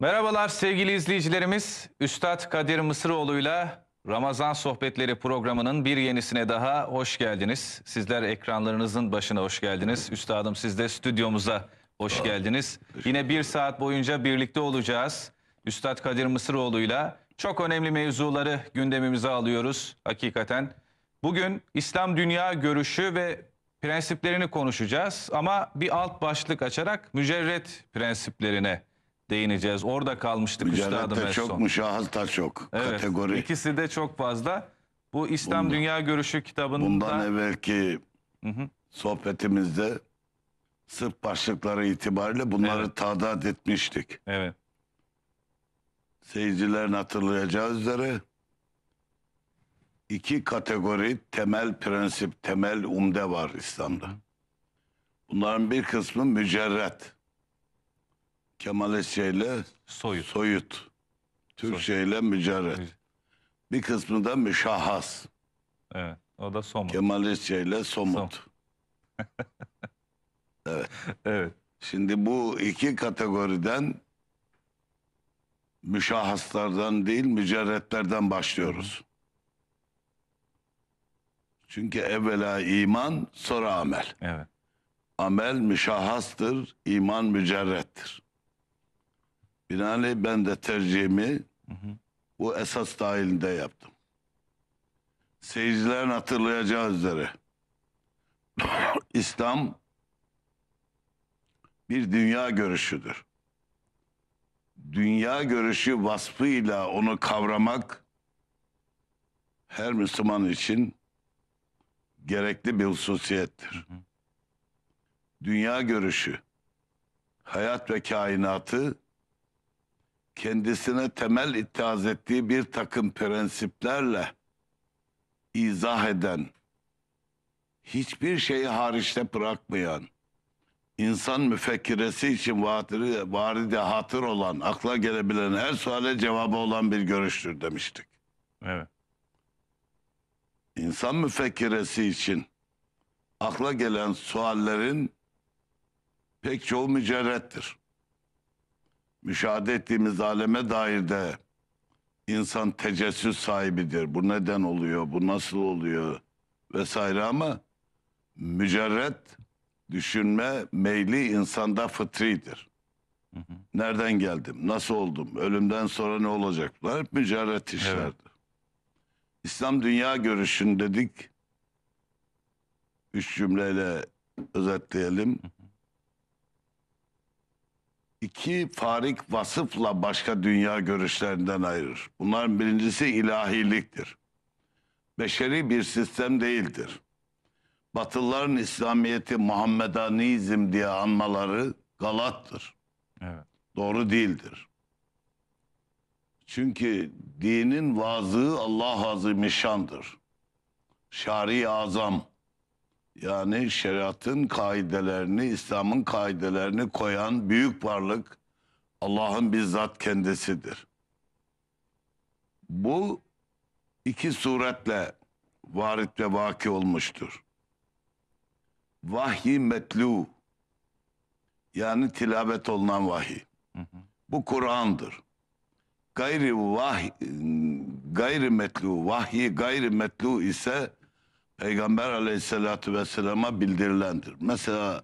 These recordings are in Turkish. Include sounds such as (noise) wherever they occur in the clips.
Merhabalar sevgili izleyicilerimiz. Üstad Kadir Mısıroğlu'yla Ramazan Sohbetleri programının bir yenisine daha hoş geldiniz. Sizler ekranlarınızın başına hoş geldiniz. Üstadım siz de stüdyomuza hoş geldiniz. Yine bir saat boyunca birlikte olacağız. Üstad Kadir Mısıroğlu'yla çok önemli mevzuları gündemimize alıyoruz hakikaten. Bugün İslam dünya görüşü ve prensiplerini konuşacağız ama bir alt başlık açarak mücerret prensiplerine değineceğiz. Orada kalmıştık üstadım en Mücerrette son. çok, müşahhas da çok. Evet, Kategori. ikisi de çok fazla. Bu İslam Dünya Görüşü kitabında Bundan evvelki Hı hı. sohbetimizde sırf başlıkları itibariyle bunları Evet. tadat etmiştik. evet, Seyircilerin hatırlayacağı üzere iki kategori temel prensip, temel umde var İslam'da. Bunların bir kısmı mücerret. Kemalistçe ile soyut. soyut. Türkçe ile mücerret. Müc- Bir kısmı da müşahhas. Evet, o da somut. Kemalistçe ile somut. (laughs) Evet, Şimdi bu iki kategoriden müşahhaslardan değil mücerretlerden başlıyoruz. Çünkü evvela iman sonra amel. evet, Amel müşahhastır, iman mücerrettir. Binaenaleyh ben de tercihimi bu esas dahilinde yaptım. Seyircilerin hatırlayacağı üzere (coughs) İslam bir dünya görüşüdür. Dünya görüşü vasfıyla onu kavramak her Müslüman için gerekli bir hususiyettir. Dünya görüşü, hayat ve kainatı kendisine temel ittihaz ettiği bir takım prensiplerle izah eden, hiçbir şeyi hariçte bırakmayan, insan müfekkiresi için vatiri, varide hatır olan, akla gelebilen her suale cevabı olan bir görüştür demiştik. evet, İnsan müfekkiresi için akla gelen suallerin pek çoğu mücerrettir. Müşahede ettiğimiz aleme dair de insan tecessüs sahibidir. Bu neden oluyor, bu nasıl oluyor vesaire ama mücerret düşünme meyli insanda fıtridir. Nereden geldim, nasıl oldum, ölümden sonra ne olacak? Bunlar hep mücerret işlerdir. İslam dünya görüşünü dedik. Üç cümleyle özetleyelim. İki farik vasıfla başka dünya görüşlerinden ayırır. Bunların birincisi ilahiliktir. Beşeri bir sistem değildir. Batılıların İslamiyeti Muhammedanizm diye anmaları galattır evet, doğru değildir. Çünkü dinin vazığı Allah Azimüşşan'dır. Şari azam yani şeriatın kaidelerini, İslam'ın kaidelerini koyan büyük varlık Allah'ın bizzat kendisidir. Bu iki suretle varit ve vaki olmuştur. Vahyi metlu yani tilavet olunan vahiy. Bu Kur'an'dır. Gayri vahiy, gayri metlu, vahyi gayri metlu ise Peygamber aleyhissalatü vesselama bildirilendir. Mesela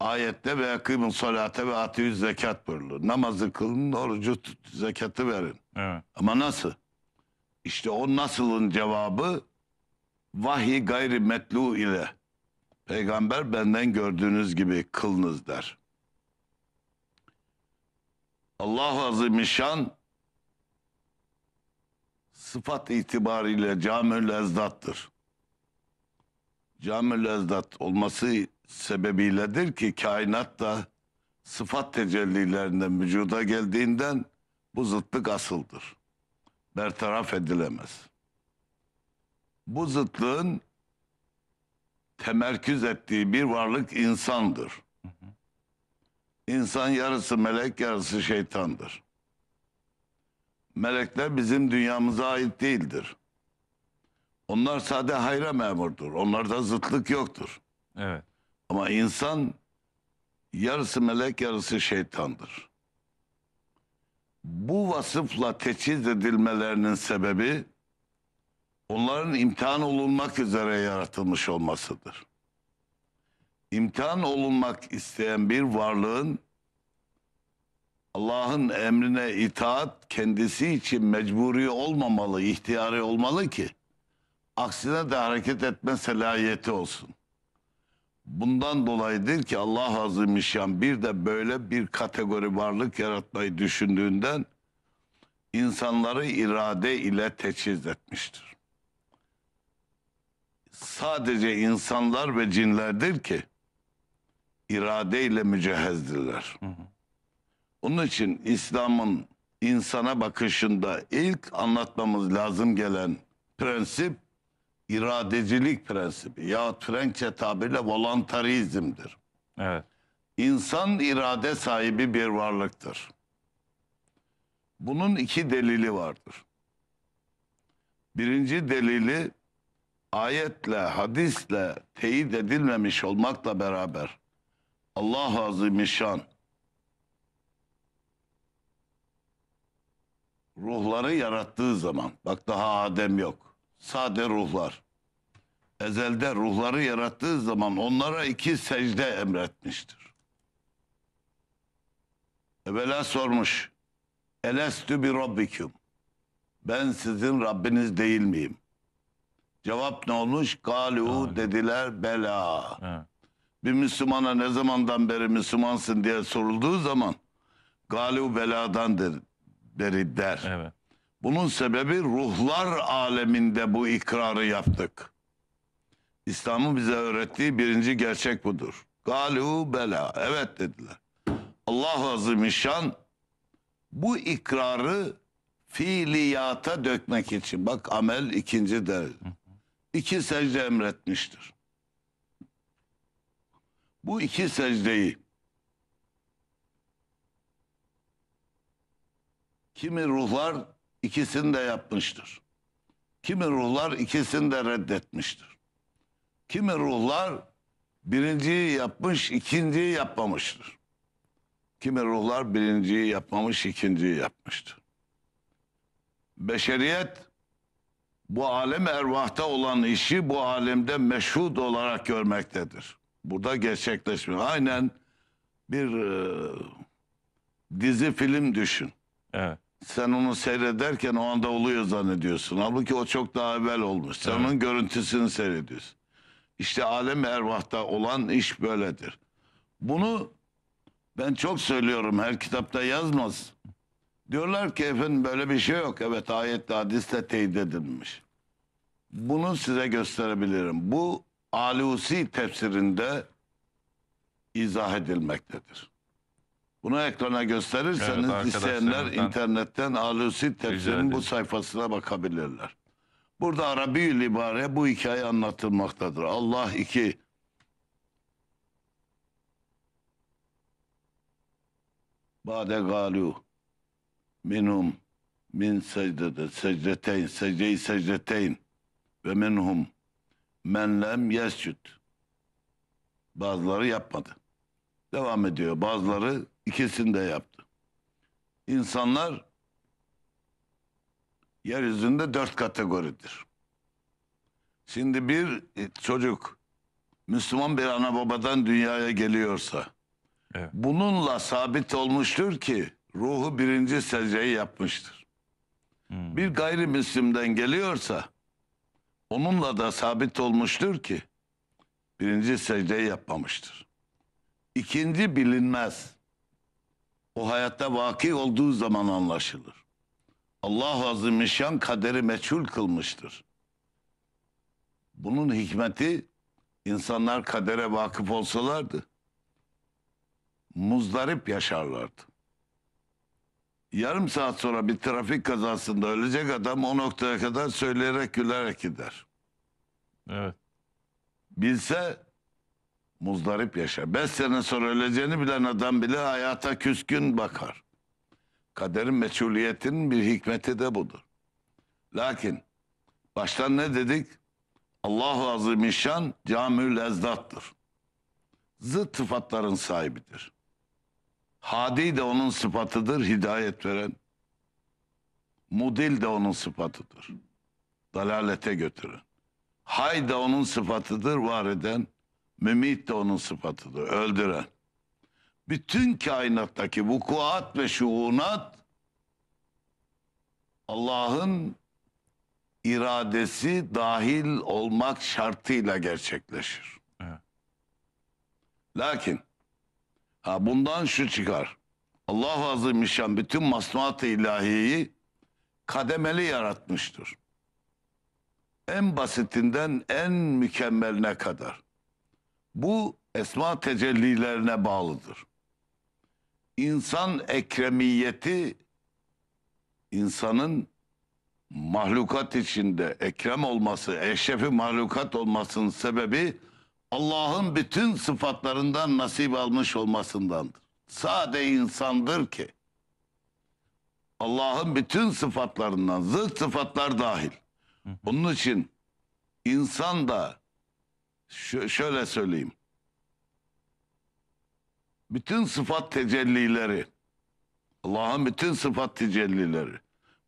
ayette ve yakımın salate ve atiyüz zekat buyurulur. Namazı kılın, orucu tut, zekatı verin. evet, Ama nasıl? İşte o nasılın cevabı vahiy gayri metlu ile. Peygamber benden gördüğünüz gibi kılınız der. Allah Azimüşşan sıfat itibariyle camül ezdattır. Camül ezdat olması sebebiyledir ki kainat da sıfat tecellilerinden vücuda geldiğinden bu zıtlık asıldır. Bertaraf edilemez. Bu zıtlığın temerküz ettiği bir varlık insandır. İnsan yarısı melek, yarısı şeytandır. Melekler bizim dünyamıza ait değildir. Onlar sade hayra memurdur. Onlarda zıtlık yoktur. evet, Ama insan yarısı melek, yarısı şeytandır. Bu vasıfla teçhiz edilmelerinin sebebi onların imtihan olunmak üzere yaratılmış olmasıdır. İmtihan olunmak isteyen bir varlığın Allah'ın emrine itaat kendisi için mecburi olmamalı, ihtiyari olmalı ki aksine de hareket etme selahiyeti olsun. Bundan dolayıdır ki Allah Azimüşşan bir de böyle bir kategori varlık yaratmayı düşündüğünden insanları irade ile teçhiz etmiştir. Sadece insanlar ve cinlerdir ki irade ile mücehezdirler. Onun için İslam'ın insana bakışında ilk anlatmamız lazım gelen prensip iradecilik prensibi yahut Frenkçe tabirle voluntarizmdir. Evet. İnsan irade sahibi bir varlıktır. Bunun iki delili vardır. Birinci delili ayetle, hadisle teyit edilmemiş olmakla beraber Allah Azimüşşan ruhları yarattığı zaman bak daha Adem yok. Sade ruhlar. Ezelde ruhları yarattığı zaman onlara iki secde emretmiştir. Evvela sormuş. Elestü bi rabbiküm. Ben sizin Rabbiniz değil miyim? Cevap ne olmuş? Galu dediler bela. evet. Bir Müslümana ne zamandan beri Müslümansın diye sorulduğu zaman galu beladandır beri der. Evet. Bunun sebebi ruhlar aleminde bu ikrarı yaptık. İslam'ın bize öğrettiği birinci gerçek budur. Galu bela. Evet dediler. Allah Azimüşşan bu ikrarı fiiliyata dökmek için bak amel ikinci derece. İki secde emretmiştir. Bu iki secdeyi kimi ruhlar ikisini de yapmıştır. Kimi ruhlar ikisini de reddetmiştir. Kimi ruhlar birinciyi yapmış, ikinciyi yapmamıştır. Kimi ruhlar birinciyi yapmamış, ikinciyi yapmıştır. Beşeriyet bu alem ervahta olan işi bu alemde meşhud olarak görmektedir. Burada gerçekleşmiyor. Aynen bir e, dizi film düşün. Evet. Sen onu seyrederken o anda oluyor zannediyorsun. Halbuki o çok daha evvel olmuş. Sen Evet. onun görüntüsünü seyrediyorsun. İşte alem ervahta olan iş böyledir. Bunu ben çok söylüyorum. Her kitapta yazmaz. Diyorlar ki efendim böyle bir şey yok. Evet ayetle hadisle teyit edilmiş. Bunu size gösterebilirim. Bu Alusi tefsirinde izah edilmektedir. Bunu ekrana gösterirseniz Evet, isteyenler arkadaşlarımızdan internetten Alusi tefsirinin bu sayfasına bakabilirler. Burada Arabi ibare bu hikaye anlatılmaktadır. Allah iki Bade galu minhum min secdede secdeteyn secde-i secdeteyn ve minhum men lem yescud. Bazıları yapmadı. Devam ediyor. Bazıları ikisini de yaptı. İnsanlar yeryüzünde dört kategoridir. Şimdi bir çocuk Müslüman bir ana babadan dünyaya geliyorsa Evet. bununla sabit olmuştur ki ruhu birinci secdeyi yapmıştır. Hmm. Bir gayrimüslimden geliyorsa onunla da sabit olmuştur ki birinci secdeyi yapmamıştır. İkinci bilinmez. O hayatta vaki olduğu zaman anlaşılır. Allah Azimüşşan kaderi meçhul kılmıştır. Bunun hikmeti insanlar kadere vakıf olsalardı muzdarip yaşarlardı. Yarım saat sonra bir trafik kazasında ölecek adam o noktaya kadar söyleyerek gülerek gider. Evet. Bilse muzdarip yaşar. Beş sene sonra öleceğini bilen adam bile hayata küskün bakar. Kaderin meçhuliyetinin bir hikmeti de budur. Lakin baştan ne dedik? Allahu Azimüşşan camül ezdattır. Zıt sıfatların sahibidir. Hadi de onun sıfatıdır, hidayet veren. Mudil de onun sıfatıdır. Dalalete götüren. Hay da onun sıfatıdır var eden. Mümit de onun sıfatıdır. Öldüren. Bütün kainattaki vukuat ve şuunat Allah'ın iradesi dahil olmak şartıyla gerçekleşir. Evet. Lakin ha bundan şu çıkar. Allah Azimüşşan bütün masnuat-ı ilahiyeyi kademeli yaratmıştır. En basitinden en mükemmeline kadar. Bu esma tecellilerine bağlıdır. İnsan ekremiyeti insanın mahlukat içinde ekrem olması, eşrefi mahlukat olmasının sebebi Allah'ın bütün sıfatlarından nasip almış olmasındandır. Sade insandır ki Allah'ın bütün sıfatlarından zıt sıfatlar dahil. Onun için insan da şö- şöyle söyleyeyim. Bütün sıfat tecellileri Allah'ın bütün sıfat tecellileri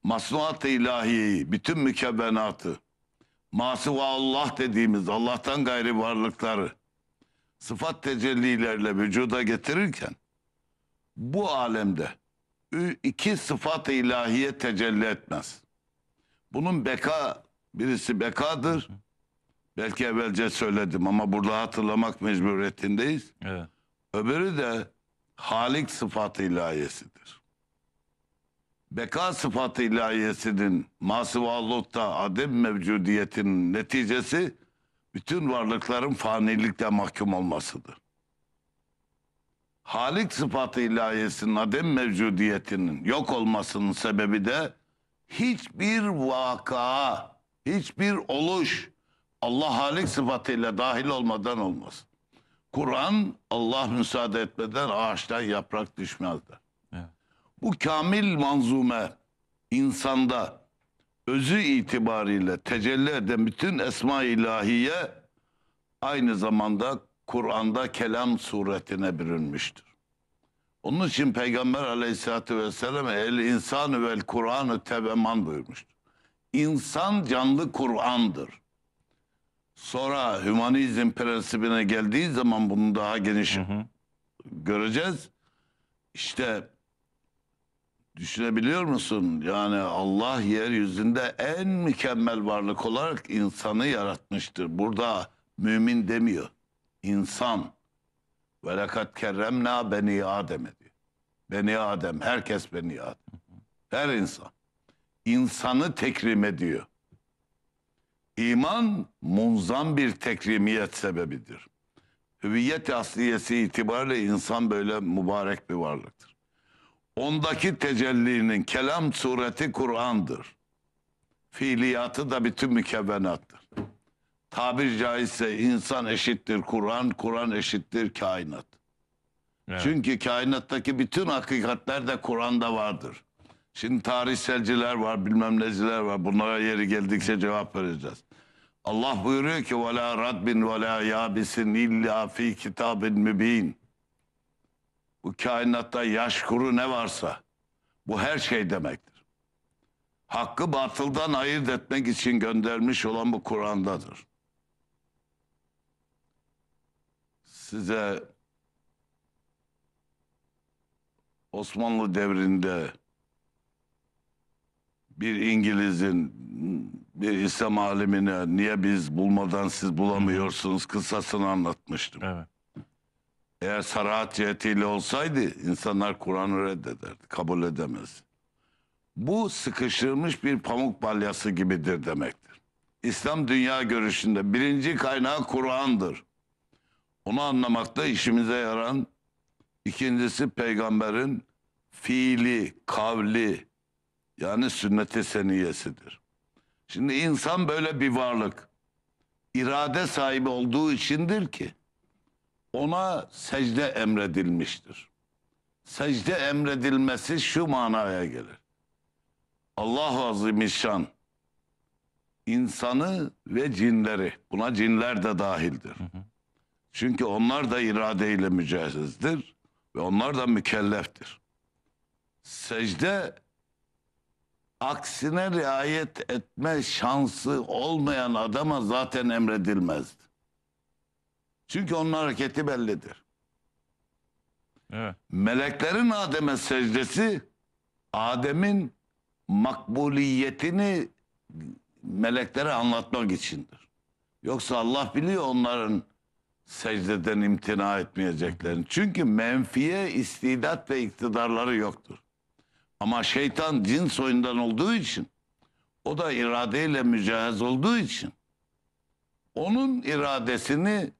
masnuat-ı ilahiyeyi, bütün mükebbenatı, masiva Allah dediğimiz Allah'tan gayri varlıkları sıfat tecellilerle vücuda getirirken bu alemde iki sıfat-ı ilahiye tecelli etmez. Bunun beka, birisi bekadır. Belki evvelce söyledim ama burada hatırlamak mecburiyetindeyiz. Evet. Öbürü de Halik sıfatı ilahiyesidir. Beka sıfatı ilahiyesinin masivallukta adem mevcudiyetinin neticesi bütün varlıkların fanilikle mahkum olmasıdır. Halik sıfatı ilahiyesinin adem mevcudiyetinin yok olmasının sebebi de hiçbir vaka, hiçbir oluş Allah halik sıfatıyla dahil olmadan olmaz. Kur'an Allah müsaade etmeden ağaçtan yaprak düşmezler. Evet. Bu kamil manzume insanda özü itibariyle tecelli eden bütün esma ilahiye aynı zamanda Kur'an'da kelam suretine bürünmüştür. Onun için Peygamber aleyhissalatü vesselam el insanı vel Kur'an'ı tebeman buyurmuştur. İnsan canlı Kur'an'dır. Sonra hümanizm prensibine geldiği zaman bunu daha geniş göreceğiz. İşte düşünebiliyor musun? Yani Allah yeryüzünde en mükemmel varlık olarak insanı yaratmıştır. Burada mümin demiyor. İnsan. Ve lekad kerremna beni Adem diyor. Beni Adem. Herkes beni Adem. Her insan. İnsanı tekrim ediyor. İman munzam bir tekrimiyet sebebidir. Hüviyet asliyesi itibariyle insan böyle mübarek bir varlıktır. Ondaki tecellinin kelam sureti Kur'an'dır. Fiiliyatı da bütün mükevvenattır. Tabir caizse insan eşittir Kur'an, Kur'an eşittir kainat. Evet. Çünkü kainattaki bütün hakikatler de Kur'an'da vardır. Şimdi tarihselciler var, bilmem neciler var. Bunlara yeri geldikçe cevap vereceğiz. Allah buyuruyor ki وَلَا رَدْبٍ وَلَا يَابِسٍ اِلَّا ف۪ي كِتَابٍ mübin. Bu kainatta yaş kuru ne varsa bu her şey demektir. Hakkı batıldan ayırt etmek için göndermiş olan bu Kur'an'dadır. Size Osmanlı devrinde bir İngiliz'in bir İslam alimine niye biz bulmadan siz bulamıyorsunuz kıssasını anlatmıştım. Evet. Eğer sarahat cihetiyle olsaydı insanlar Kur'an'ı reddederdi, kabul edemez. Bu sıkıştırılmış bir pamuk balyası gibidir demektir. İslam dünya görüşünde birinci kaynağı Kur'an'dır. Onu anlamakta işimize yaran ikincisi peygamberin fiili, kavli yani sünnet-i seniyesidir. Şimdi insan böyle bir varlık. irade sahibi olduğu içindir ki ona secde emredilmiştir. Secde emredilmesi şu manaya gelir. Allah Azimüşşan insanı ve cinleri, buna cinler de dahildir. Çünkü onlar da iradeyle mücehizdir ve onlar da mükelleftir. Secde aksine riayet etme şansı olmayan adama zaten emredilmezdi. Çünkü onun hareketi bellidir. Evet. Meleklerin Adem'e secdesi Adem'in makbuliyetini meleklere anlatmak içindir. Yoksa Allah biliyor onların secdeden imtina etmeyeceklerini. Çünkü menfiye istidat ve iktidarları yoktur. Ama şeytan cin soyundan olduğu için o da iradeyle mücahez olduğu için onun iradesini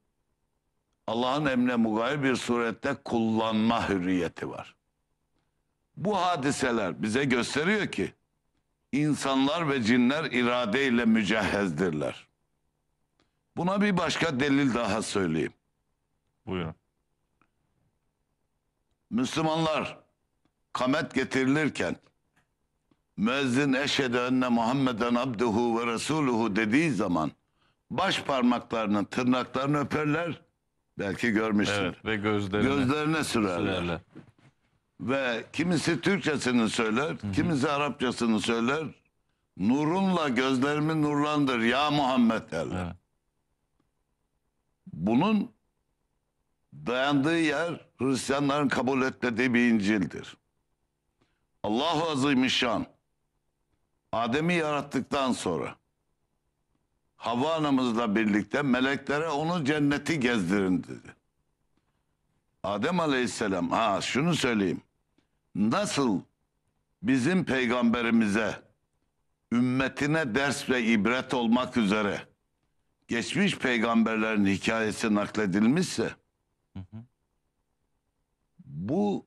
Allah'ın emrine mugayir bir surette kullanma hürriyeti var. Bu hadiseler bize gösteriyor ki insanlar ve cinler iradeyle mücehhezdirler. Buna bir başka delil daha söyleyeyim. Buyurun. Müslümanlar kamet getirilirken müezzin eşhedü enne Muhammeden abduhu ve resuluhu dediği zaman baş parmaklarının tırnaklarını öperler. Belki görmüşsün. Evet ve gözlerine Gözlerine sürerler. sürerler. Ve kimisi Türkçesini söyler, kimisi Arapçasını söyler. Nurunla gözlerimi nurlandır ya Muhammed derler. Evet. Bunun dayandığı yer Hristiyanların kabul etmediği bir İncil'dir. Allahu Azimüşşan Adem'i yarattıktan sonra Havva anamızla birlikte meleklere onu cenneti gezdirin dedi. Adem Aleyhisselam ha şunu söyleyeyim. Nasıl bizim peygamberimize ümmetine ders ve ibret olmak üzere geçmiş peygamberlerin hikayesi nakledilmişse bu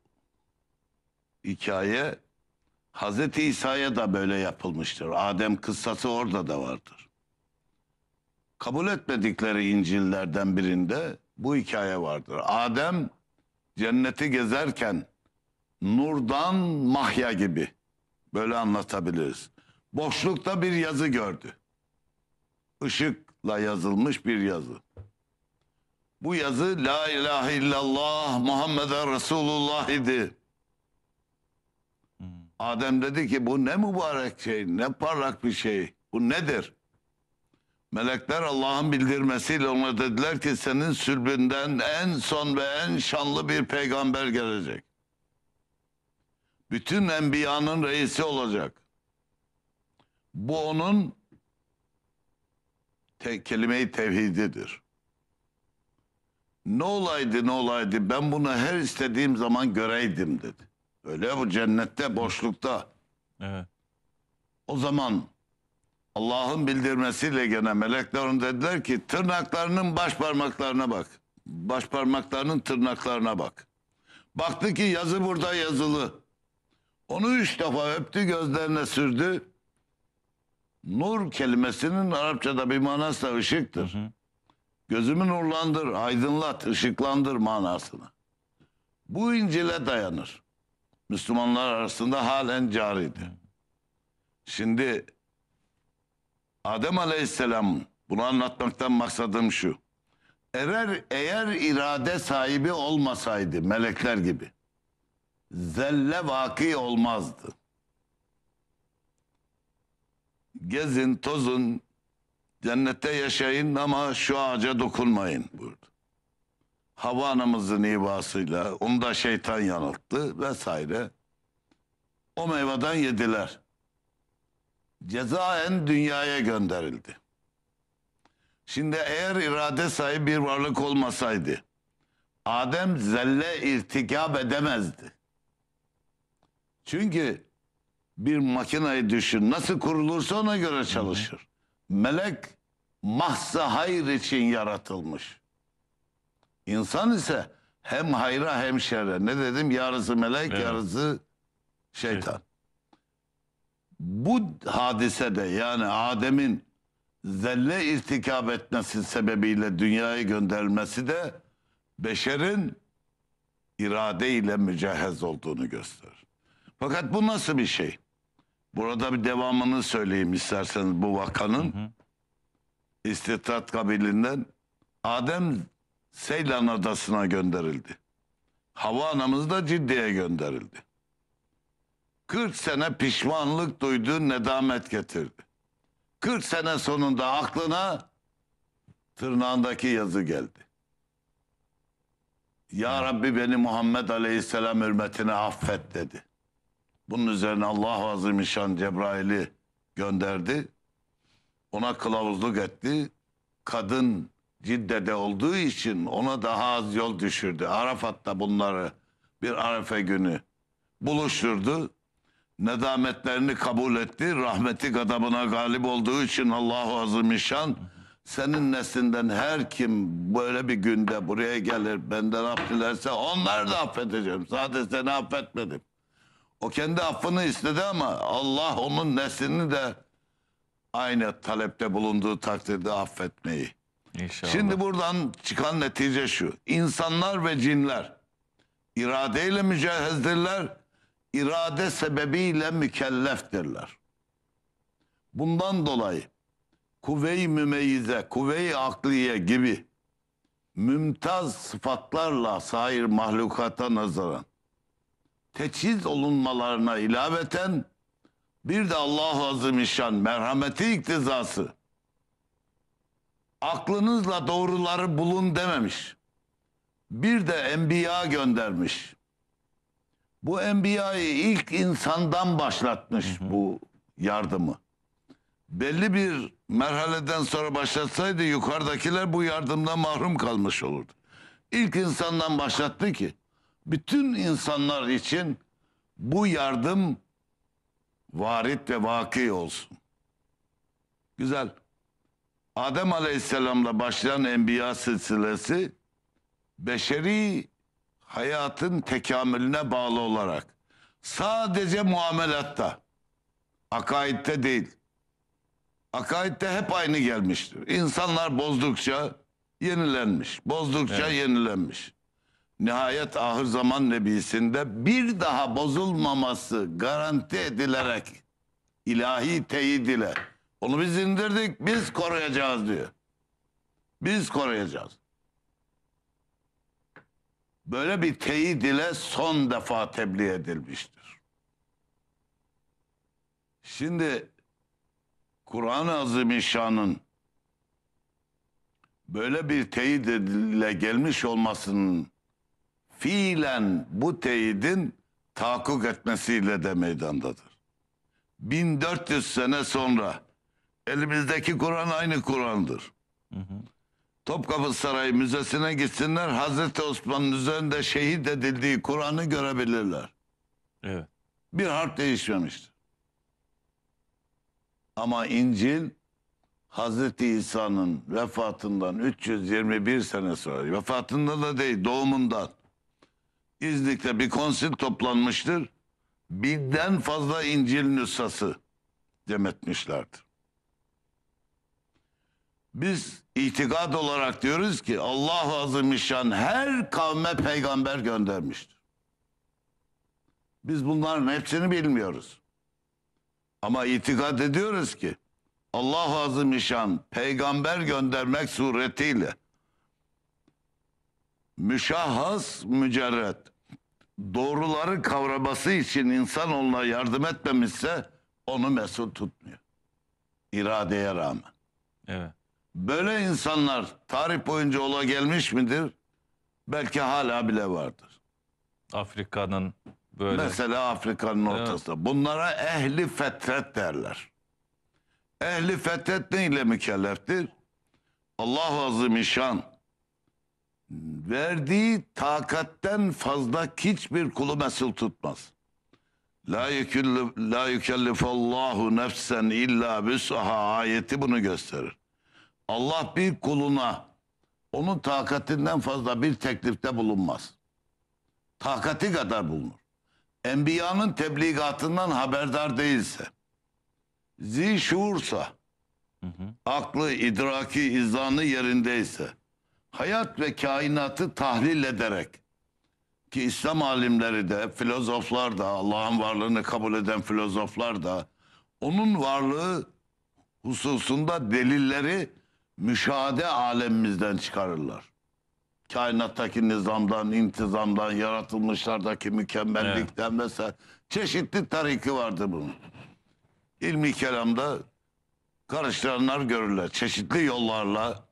hikaye Hazreti İsa'ya da böyle yapılmıştır. Adem kıssası orada da vardır. Kabul etmedikleri İncil'lerden birinde bu hikaye vardır. Adem cenneti gezerken nurdan mahya gibi böyle anlatabiliriz. Boşlukta bir yazı gördü. Işıkla yazılmış bir yazı. Bu yazı La ilahe illallah Muhammeden Resulullah idi. Adem dedi ki bu ne mübarek şey, ne parlak bir şey. Bu nedir? Melekler Allah'ın bildirmesiyle ona dediler ki senin sülbünden en son ve en şanlı bir peygamber gelecek. Bütün enbiyanın reisi olacak. Bu onun te- kelime-i tevhididir. Ne olaydı ne olaydı ben bunu her istediğim zaman göreydim dedi. Öyle bu cennette boşlukta. Evet. O zaman Allah'ın bildirmesiyle gene melekler ona dediler ki tırnaklarının baş parmaklarına bak. Baş parmaklarının tırnaklarına bak. Baktı ki yazı burada yazılı. Onu üç defa öptü gözlerine sürdü. Nur kelimesinin Arapçada bir manası da ışıktır. Gözümü nurlandır, aydınlat, ışıklandır manasına. Bu İncil'e dayanır. Müslümanlar arasında halen caridir. Şimdi Adem Aleyhisselam bunu anlatmaktan maksadım şu. Eğer, eğer irade sahibi olmasaydı melekler gibi zelle vaki olmazdı. Gezin, tozun, cennette yaşayın ama şu ağaca dokunmayın buyurdu. Hava anamızın ibasıyla onu da şeytan yanılttı vesaire. O meyveden yediler. Cezaen dünyaya gönderildi. Şimdi eğer irade sahibi bir varlık olmasaydı Adem zelle irtikap edemezdi. Çünkü bir makinayı düşün nasıl kurulursa ona göre çalışır. Melek mahsa hayır için yaratılmış. İnsan ise hem hayra hem şerre. Ne dedim? Yarısı melek, Evet. yarısı şeytan. Bu hadisede yani Adem'in zelle irtikap etmesi sebebiyle dünyaya gönderilmesi de beşerin irade ile mücehhez olduğunu gösterir. Fakat bu nasıl bir şey? Burada bir devamını söyleyeyim isterseniz bu vakanın. İstitrat kabilinden Adem Seylan adasına gönderildi. Hava anamız da Ciddi'ye gönderildi. 40 sene pişmanlık duydu, nedamet getirdi. 40 sene sonunda aklına tırnağındaki yazı geldi. Ya Rabbi beni Muhammed Aleyhisselam hürmetine affet dedi. Bunun üzerine Allah Azimüşşan Cebrail'i gönderdi. Ona kılavuzluk etti. Kadın Cidde'de olduğu için ona daha az yol düşürdü. Arafat'ta bunları bir arefe günü buluşturdu. Nedametlerini kabul etti. Rahmeti gadabına galip olduğu için Allahu Azimüşşan senin neslinden her kim böyle bir günde buraya gelir benden af onları da affedeceğim. Sadece seni affetmedim. O kendi affını istedi ama Allah onun neslini de aynı talepte bulunduğu takdirde affetmeyi. İnşallah. Şimdi buradan çıkan netice şu. İnsanlar ve cinler iradeyle mücehezdirler, irade sebebiyle mükelleftirler. Bundan dolayı kuvve-i mümeyyize, kuvve-i akliye gibi mümtaz sıfatlarla sair mahlukata nazaran teçhiz olunmalarına ilaveten bir de Allah-u Azimüşşan merhameti iktizası aklınızla doğruları bulun dememiş. Bir de enbiya göndermiş. Bu enbiyayı ilk insandan başlatmış bu yardımı. Belli bir merhaleden sonra başlatsaydı yukarıdakiler bu yardımdan mahrum kalmış olurdu. İlk insandan başlattı ki bütün insanlar için bu yardım varit ve vaki olsun. Güzel. Adem Aleyhisselam'la başlayan enbiya silsilesi beşeri hayatın tekamülüne bağlı olarak sadece muamelatta, akaidde değil. Akaidde hep aynı gelmiştir. İnsanlar bozdukça yenilenmiş, bozdukça Evet. yenilenmiş. Nihayet ahir zaman nebisinde bir daha bozulmaması garanti edilerek ilahi teyit ile onu biz indirdik, biz koruyacağız diyor. Biz koruyacağız. Böyle bir teyit ile son defa tebliğ edilmiştir. Şimdi Kur'an-ı Azimüşşan'ın böyle bir teyit ile gelmiş olmasının fiilen bu teyidin tahakkuk etmesiyle de meydandadır. 1400 sene sonra elimizdeki Kur'an aynı Kur'an'dır. Topkapı Sarayı Müzesi'ne gitsinler Hazreti Osman'ın üzerinde şehit edildiği Kur'an'ı görebilirler. Evet. Bir harf değişmemiştir. Ama İncil Hazreti İsa'nın vefatından 321 sene sonra, vefatından da değil doğumundan İznik'te bir konsil toplanmıştır. Binden fazla İncil nüshası demetmişlerdir. Biz itikad olarak diyoruz ki Allah-u Azimüşşan her kavme peygamber göndermiştir. Biz bunların hepsini bilmiyoruz. Ama itikad ediyoruz ki Allah-u Azimüşşan peygamber göndermek suretiyle müşahhas mücerret doğruları kavraması için insanoğluna yardım etmemişse onu mesul tutmuyor. İradeye rağmen. Evet. Böyle insanlar tarih boyunca ola gelmiş midir? Belki hala bile vardır. Afrika'nın böyle Mesela Afrika'nın Evet. ortasında. Bunlara ehli fetret derler. Ehli fetret ne ile mükelleftir? Allah-u Azimüşşan verdiği takatten fazla hiçbir kulu mesul tutmaz. La yükellifallahu nefsen illa büs'aha ayeti bunu gösterir. Allah bir kuluna onun takatinden fazla bir teklifte bulunmaz. Takati kadar bulunur. Enbiyanın tebligatından haberdar değilse, zişuursa, aklı, idraki, izanı yerindeyse, hayat ve kainatı tahlil ederek, ki İslam alimleri de, filozoflar da, Allah'ın varlığını kabul eden filozoflar da, onun varlığı hususunda delilleri müşahede alemimizden çıkarırlar. kainattaki nizamdan, intizamdan, yaratılmışlardaki mükemmellikten mesela çeşitli tariki vardır bunun. İlmi kelamda karıştıranlar görürler. Çeşitli yollarla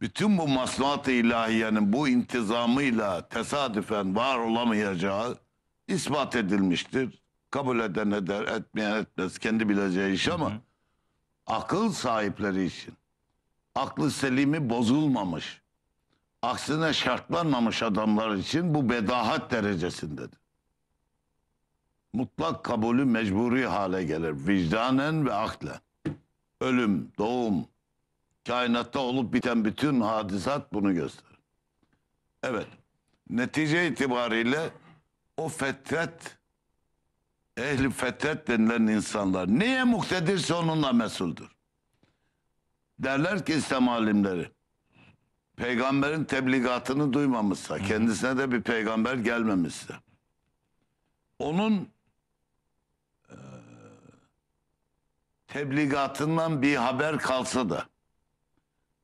bütün bu masnuat-ı ilahiyenin bu intizamıyla tesadüfen var olamayacağı ispat edilmiştir. Kabul eden eder, etmeyen etmez. Kendi bileceği iş ama akıl sahipleri için aklı selimi bozulmamış, aksine şartlanmamış adamlar için bu bedahat derecesindedir. Mutlak kabulü mecburi hale gelir vicdanen ve aklen. Ölüm, doğum, kainatta olup biten bütün hadisat bunu gösterir. Evet, netice itibariyle o fetret, ehli fetret denilen insanlar neye muktedirse onunla mesuldür. Derler ki İslam alimleri, peygamberin tebligatını duymamışsa, kendisine de bir peygamber gelmemişse, onun eee, tebligatından bir haber kalsa da,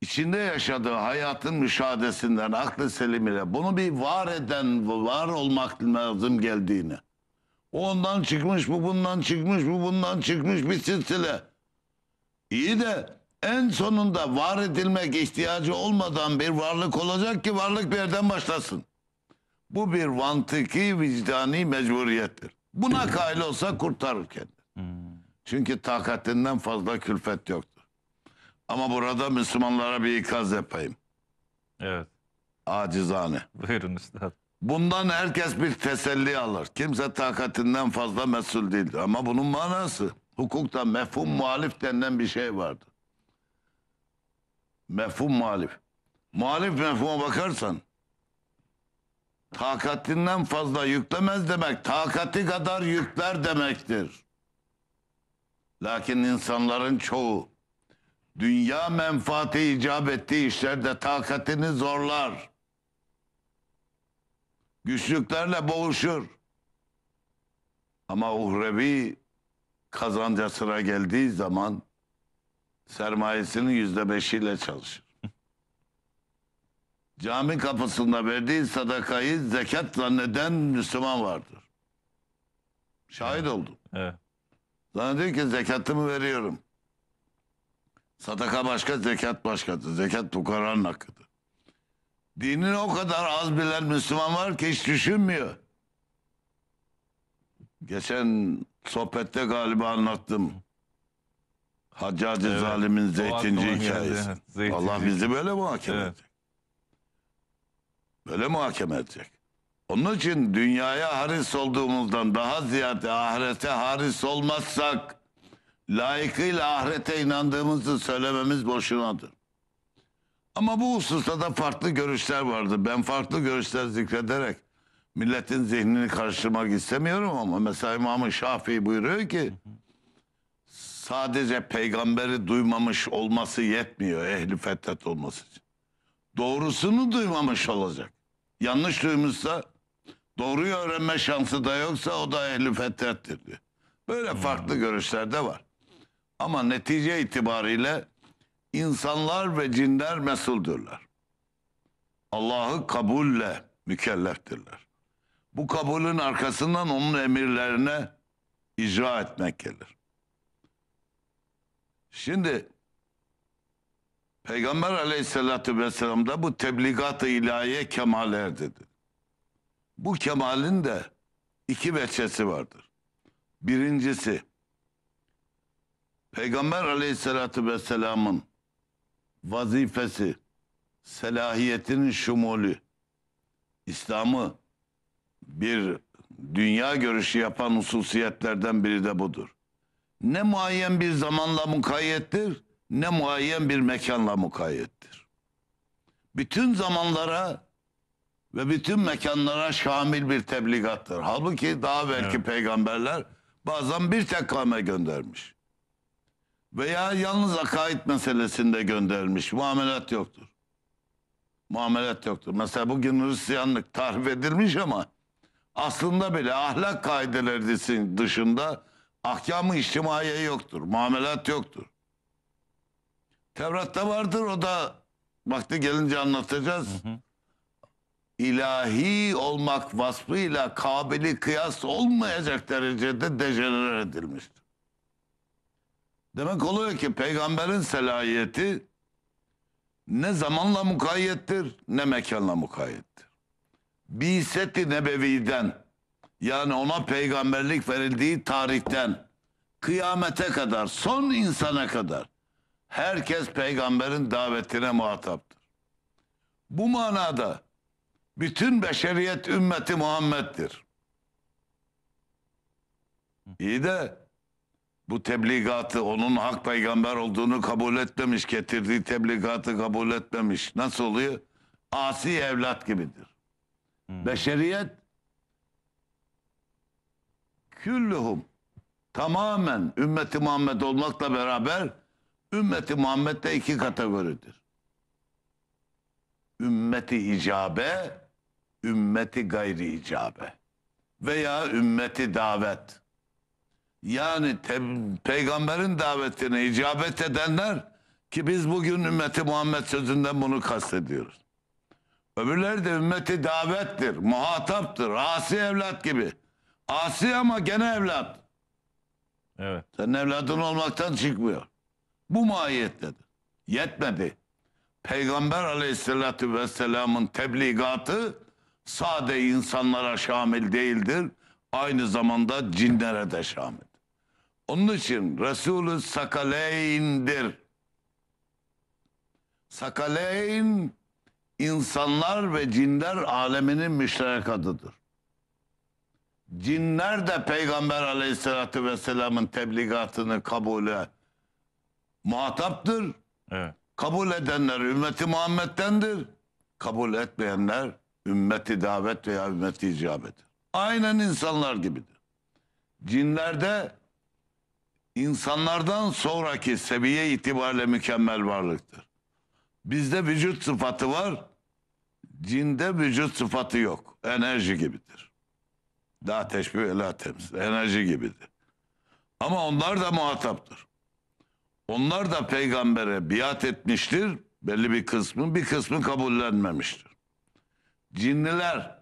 içinde yaşadığı hayatın müşahadesinden, aklı selim ile bunu bir var eden, var olmak lazım geldiğini, o ondan çıkmış, bu bundan çıkmış, bu bundan çıkmış bir silsile. İyi de en sonunda var edilmek ihtiyacı olmadan bir varlık olacak ki varlık bir yerden başlasın. Bu bir mantıki vicdani mecburiyettir. Buna kail olsa kurtarır kendini. Çünkü takatinden fazla külfet yoktur. Ama burada Müslümanlara bir ikaz yapayım. Evet. Acizane. Buyurun üstad. Bundan herkes bir teselli alır. Kimse takatinden fazla mesul değildir. Ama bunun manası hukukta mefhum muhalif denilen bir şey vardır. Mefhum muhalif. Muhalif mefhuma bakarsan takatinden fazla yüklemez demek takati kadar yükler demektir. Lakin insanların çoğu dünya menfaati icap ettiği işlerde takatini zorlar güçlüklerle boğuşur. Ama uhrevi kazanca sıra geldiği zaman sermayesinin yüzde beşiyle çalışır. Cami kapısında verdiği sadakayı zekat zanneden Müslüman vardır. Şahit oldum. Evet. Zannediyor ki zekatımı veriyorum. Sadaka başka, zekat başkadır. Zekat fukaranın hakkıdır. Dinini o kadar az bilen Müslüman var ki hiç düşünmüyor. Geçen sohbette galiba anlattım. Haccacı Evet. zalimin zeytinci geldi, hikayesi. evet. Zeytinci. Allah bizi böyle muhakeme Evet. edecek. Böyle muhakeme edecek. Onun için dünyaya haris olduğumuzdan daha ziyade ahirete haris olmazsak layıkıyla ahirete inandığımızı söylememiz boşunadır. Ama bu hususta da farklı görüşler vardı. Ben farklı görüşler zikrederek milletin zihnini karıştırmak istemiyorum ama mesela İmam-ı Şafii buyuruyor ki sadece peygamberi duymamış olması yetmiyor ehli fetret olması için. Doğrusunu duymamış olacak. Yanlış duymuşsa doğruyu öğrenme şansı da yoksa o da ehli fetrettir diyor. Böyle farklı görüşler de var. Ama netice itibariyle insanlar ve cinler mesuldürler. Allah'ı kabulle mükelleftirler. Bu kabulün arkasından onun emirlerine icra etmek gelir. Şimdi Peygamber aleyhissalatü vesselam da bu tebligat-ı ilahiye kemal erdi. Bu kemalin de iki veçesi vardır. Birincisi Peygamber aleyhissalatü vesselamın vazifesi, selahiyetinin şumulü, İslam'ı bir dünya görüşü yapan hususiyetlerden biri de budur. Ne muayyen bir zamanla mukayyettir, ne muayyen bir mekanla mukayyettir. Bütün zamanlara ve bütün mekanlara şamil bir tebligattır. Halbuki daha belki Evet. peygamberler bazen bir tek kavme göndermiş. Veya yalnız akaid meselesinde gönderilmiş. Muamelat yoktur. Muamelat yoktur. Mesela bugün Hristiyanlık tarif edilmiş ama aslında bile ahlak kaideleri dışında ahkamı içtimaiye yoktur. Muamelat yoktur. Tevrat'ta vardır o da vakti gelince anlatacağız. ilahi olmak vasfıyla kabili kıyas olmayacak derecede dejenere edilmiştir. Demek oluyor ki peygamberin selahiyeti ne zamanla mukayyettir ne mekanla mukayyettir. Biseti Nebevi'den yani ona peygamberlik verildiği tarihten kıyamete kadar son insana kadar herkes peygamberin davetine muhataptır. Bu manada bütün beşeriyet ümmeti Muhammed'dir. İyi de bu tebligatı onun hak peygamber olduğunu kabul etmemiş, getirdiği tebligatı kabul etmemiş. Nasıl oluyor? Asi evlat gibidir. Beşeriyet küllühum tamamen ümmeti Muhammed olmakla beraber ümmeti Muhammed'de iki kategoridir. Ümmeti icabe, ümmeti gayri icabe veya ümmeti davet. Yani peygamberin davetine icabet edenler ki biz bugün ümmeti Muhammed sözünden bunu kastediyoruz. Öbürleri de ümmeti davettir, muhataptır, asi evlat gibi. Asi ama gene evlat. Evet. Senin evladın olmaktan çıkmıyor. Bu mahiyettedir. Yetmedi. Peygamber aleyhissalatü vesselamın tebligatı sade insanlara şamil değildir. Aynı zamanda cinlere de şamil. Onun için Resulü Sakaleyn'dir. Sakaleyn insanlar ve cinler aleminin müşterek adıdır. Cinler de Peygamber aleyhissalatü vesselamın tebligatını kabule muhataptır. Evet. Kabul edenler ümmeti Muhammed'dendir. Kabul etmeyenler ümmeti davet veya ümmeti icabet. Aynen insanlar gibidir. Cinlerde insanlardan sonraki seviye itibariyle mükemmel varlıktır. Bizde vücut sıfatı var. Cinde vücut sıfatı yok. Enerji gibidir. Daha teşbih la temsil. Enerji gibidir. Ama onlar da muhataptır. Onlar da peygambere biat etmiştir. Belli bir kısmı, bir kısmı kabullenmemiştir. Cinliler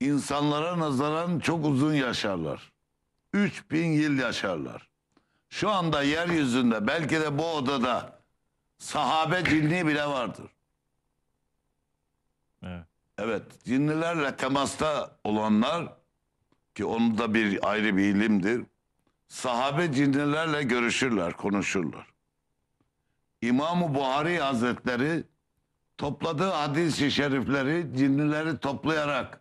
insanlara nazaran çok uzun yaşarlar. 3000 yıl yaşarlar. Şu anda yeryüzünde belki de bu odada sahabe cinni bile vardır. Evet. Evet, cinlilerle temasta olanlar ki onun da bir ayrı bir ilimdir. Sahabe cinlilerle görüşürler, konuşurlar. İmam-ı Buhari Hazretleri topladığı hadis-i şerifleri cinlileri toplayarak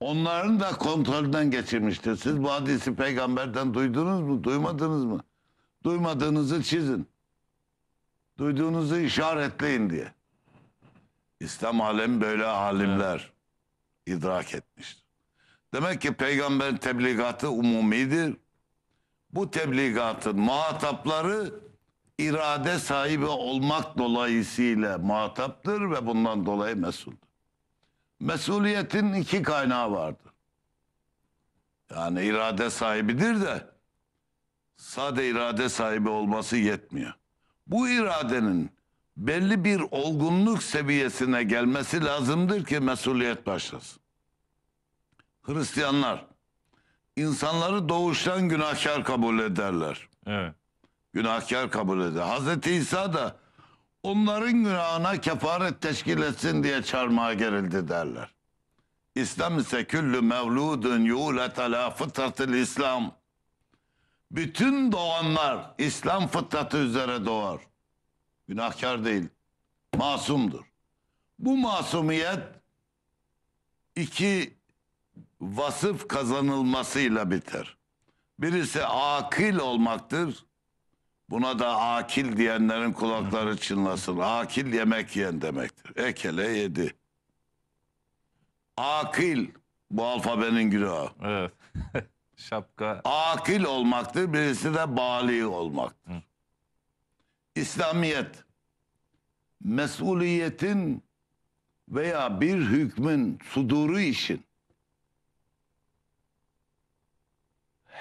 onların da kontrolden geçirmiştir. Siz bu hadisi peygamberden duydunuz mu, duymadınız mı? Duymadığınızı çizin. Duyduğunuzu işaretleyin diye. İslam alemi böyle alimler idrak etmiştir. Demek ki peygamberin tebligatı umumidir. Bu tebligatın muhatapları irade sahibi olmak dolayısıyla muhataptır ve bundan dolayı mesuldür. Mesuliyetin iki kaynağı vardır. Yani irade sahibidir de sade irade sahibi olması yetmiyor. Bu iradenin belli bir olgunluk seviyesine gelmesi lazımdır ki mesuliyet başlasın. Hristiyanlar insanları doğuştan günahkar kabul ederler. Evet. Günahkar kabul eder. Hazreti İsa da onların günahına kefaret teşkil etsin diye çarmıha gerildi derler. İslam ise küllü mevludun yulet ala fıtratil İslam. Bütün doğanlar İslam fıtratı üzere doğar. Günahkar değil, masumdur. Bu masumiyet iki vasıf kazanılmasıyla biter. Birisi akil olmaktır. Buna da akil diyenlerin kulakları çınlasın. Akil yemek yiyen demektir. Ekele yedi. Akil bu alfabenin günahı. Evet. (laughs) Şapka. Akil olmaktır. Birisi de bali olmaktır. İslamiyet mesuliyetin veya bir hükmün suduru için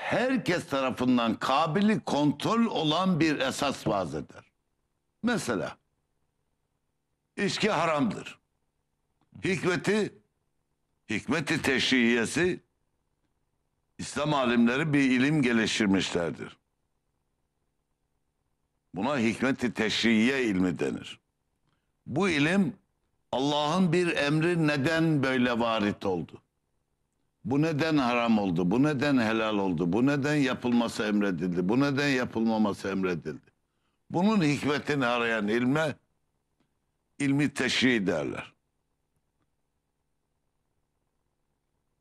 herkes tarafından kabili kontrol olan bir esas vaz eder. Mesela içki haramdır. Hikmeti, hikmeti teşrihiyesi İslam alimleri bir ilim geliştirmişlerdir. Buna hikmeti teşrihiye ilmi denir. Bu ilim Allah'ın bir emri neden böyle varit oldu? Bu neden haram oldu? Bu neden helal oldu? Bu neden yapılması emredildi? Bu neden yapılmaması emredildi? Bunun hikmetini arayan ilme ilmi teşri derler.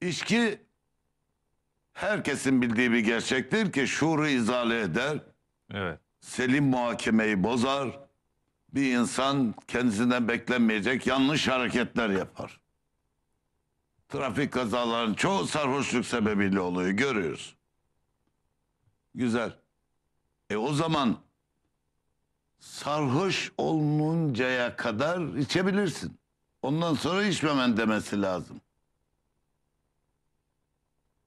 İçki herkesin bildiği bir gerçektir ki şuuru izale eder, Evet. selim muhakemeyi bozar, bir insan kendisinden beklenmeyecek yanlış hareketler yapar. Trafik kazalarının çoğu sarhoşluk sebebiyle oluyor görüyoruz. Güzel. E o zaman sarhoş oluncaya kadar içebilirsin. Ondan sonra içmemen demesi lazım.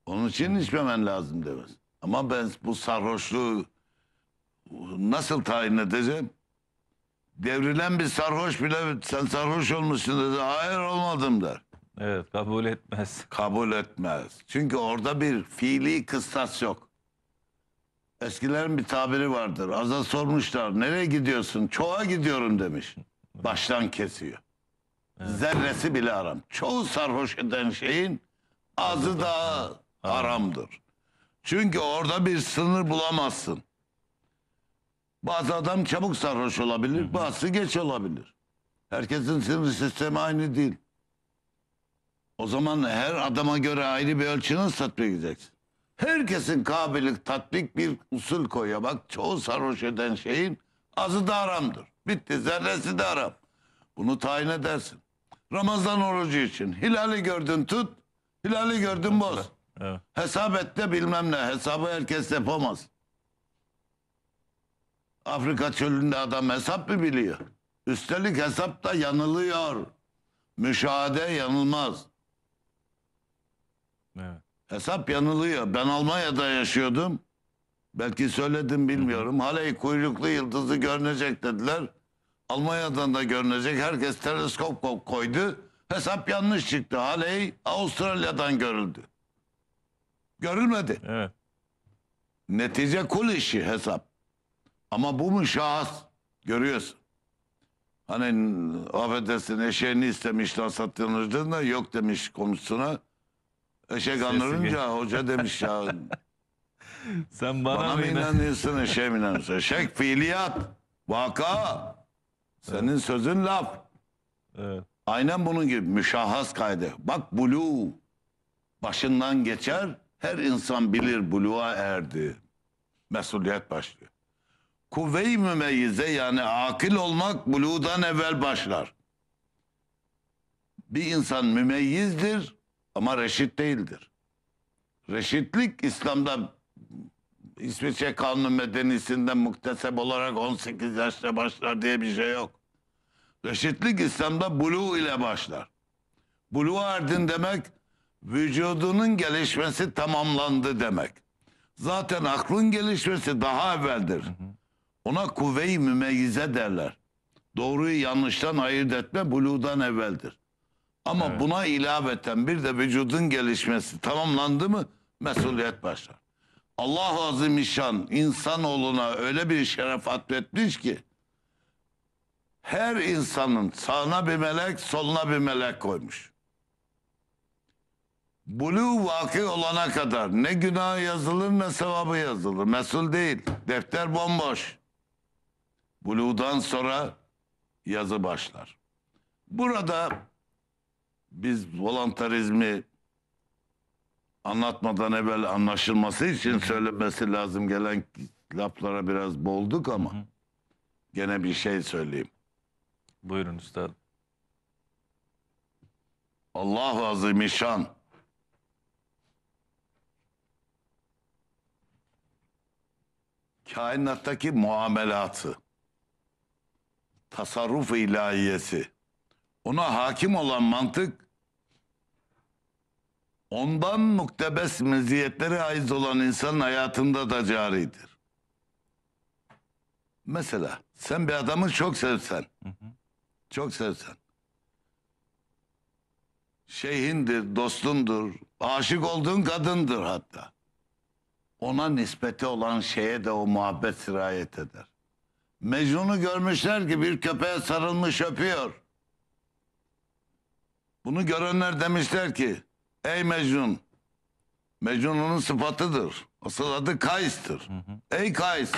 Onun için içmemen lazım demez. Ama ben bu sarhoşluğu nasıl tayin edeceğim? Devrilen bir sarhoş bile sen sarhoş olmuşsun dedi. Hayır olmadım der. Evet kabul etmez. (laughs) Kabul etmez. Çünkü orada bir fiili kıstas yok. Eskilerin bir tabiri vardır. Aza sormuşlar nereye gidiyorsun? Çoğa gidiyorum demiş. Baştan kesiyor. Zerresi bile haram. Çoğu sarhoş eden şeyin azı da haramdır. Çünkü orada bir sınır bulamazsın. Bazı adam çabuk sarhoş olabilir, bazısı geç olabilir. Herkesin sinir sistemi aynı değil. O zaman her adama göre ayrı bir ölçü nasıl tatbik edeceksin? Herkesin kabilik tatbik bir usul koyuyor. Bak çoğu sarhoş eden şeyin azı da haramdır. Bitti zerresi de haram. Bunu tayin edersin. Ramazan orucu için hilali gördün tut, hilali gördün boz. Evet. Hesap et de bilmem ne. Hesabı herkes yapamaz. Afrika çölünde adam hesap mı biliyor? Üstelik hesap da yanılıyor. Müşahede yanılmaz. Hesap yanılıyor. Ben Almanya'da yaşıyordum. Belki söyledim bilmiyorum. Haley kuyruklu yıldızı görünecek dediler. Almanya'dan da görünecek. Herkes teleskop ko- koydu. Hesap yanlış çıktı. Haley Avustralya'dan görüldü. Görülmedi. Evet. Netice kul işi hesap. Ama bu müşahhas görüyorsun. Hani affedersin eşeğini istemişler satılırdığında yok demiş komşusuna. Eşek anlarınca hoca demiş ya (laughs) Sen bana, bana mı mı inan- inanıyorsun eşeğe mi inanıyorsun? Eşek fiiliyat, vaka. Senin sözün laf. Evet. Aynen bunun gibi müşahhas kaydı. Bak bulu başından geçer. Her insan bilir buluğa erdi. Mesuliyet başlıyor. Kuvve-i mümeyyize yani akil olmak buluğdan evvel başlar. Bir insan mümeyyizdir ama reşit değildir. Reşitlik İslam'da İsviçre Kanunu Medenisi'nden muktesep olarak 18 yaşta başlar diye bir şey yok. Reşitlik İslam'da bulu ile başlar. Buluğa erdin demek vücudunun gelişmesi tamamlandı demek. Zaten aklın gelişmesi daha evveldir. Ona kuvve-i mümeyyize derler. Doğruyu yanlıştan ayırt etme buluğdan evveldir. Ama buna ilaveten bir de vücudun gelişmesi tamamlandı mı mesuliyet başlar. Allah Azimüşşan insanoğluna öyle bir şeref atfetmiş ki her insanın sağına bir melek, soluna bir melek koymuş. Bulu vakı olana kadar ne günah yazılır ne sevabı yazılır. Mesul değil. Defter bomboş. Buluğdan sonra yazı başlar. Burada biz voluntarizmi anlatmadan evvel anlaşılması için söylemesi lazım gelen laflara biraz bolduk ama gene bir şey söyleyeyim. Buyurun üstad. Allah Azimüşşan kainattaki muamelatı tasarruf ilahiyesi ona hakim olan mantık ondan muktebes meziyetleri haiz olan insanın hayatında da caridir. Mesela sen bir adamı çok sevsen çok sevsen şeyhindir, dostundur, aşık olduğun kadındır hatta. Ona nispeti olan şeye de o muhabbet sirayet eder. Mecnun'u görmüşler ki bir köpeğe sarılmış öpüyor. Bunu görenler demişler ki ey Mecnun Mecnun onun sıfatıdır. Asıl adı Kays'tır. Ey Kays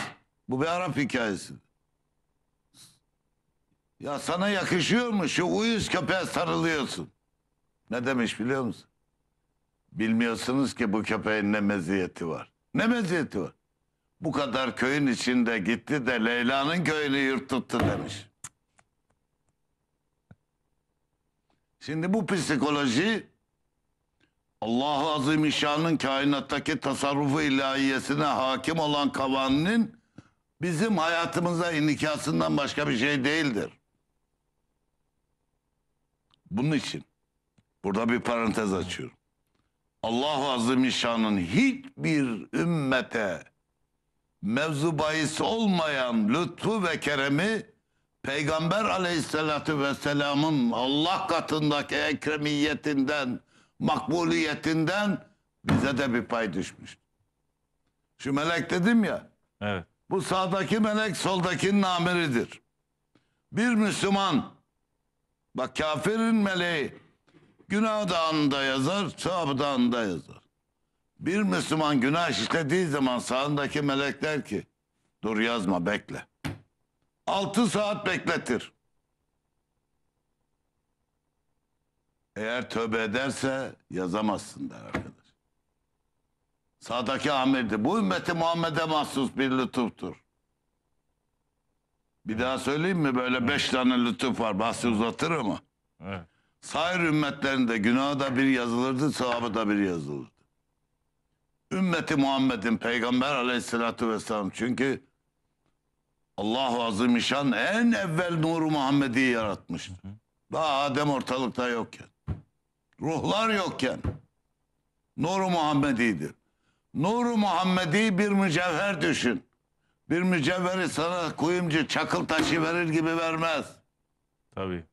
bu bir Arap hikayesi. Ya sana yakışıyor mu şu uyuz köpeğe sarılıyorsun. Ne demiş biliyor musun? Bilmiyorsunuz ki bu köpeğin ne meziyeti var. Ne meziyeti var? Bu kadar köyün içinde gitti de Leyla'nın köyünü tuttu demiş. Şimdi bu psikoloji Allah-u Azimüşşan'ın kainattaki tasarrufu ilahiyesine hakim olan kavaninin bizim hayatımıza inikasından başka bir şey değildir. Bunun için burada bir parantez açıyorum. Allah-u Azimüşşan'ın hiçbir ümmete mevzu bahis olmayan lütfu ve keremi Peygamber aleyhissalatü vesselamın Allah katındaki ekremiyetinden, makbuliyetinden bize de bir pay düşmüş. Şu melek dedim ya, Evet. bu sağdaki melek soldakinin amiridir. Bir Müslüman, bak kafirin meleği günah dağında yazar, sevap dağında yazar. Bir Müslüman günah işlediği zaman sağındaki melek der ki, dur yazma bekle. Altı saat bekletir. Eğer tövbe ederse yazamazsın der arkadaş. Sağdaki amirdi. Bu ümmeti Muhammed'e mahsus bir lütuftur. Bir daha söyleyeyim mi? Böyle beş tane lütuf var. Bahsi uzatır ama. Evet. Sair ümmetlerinde günahı da bir yazılırdı, sevabı da bir yazılırdı. Ümmeti Muhammed'in Peygamber aleyhissalatü vesselam çünkü Allahu Azimüşşan en evvel nuru Muhammed'i yaratmıştır. Daha Adem ortalıkta yokken. Ruhlar yokken. Nuru Muhammedi'dir. Nuru Muhammedi bir mücevher düşün. Bir mücevheri sana kuyumcu çakıl taşı verir gibi vermez. Tabii.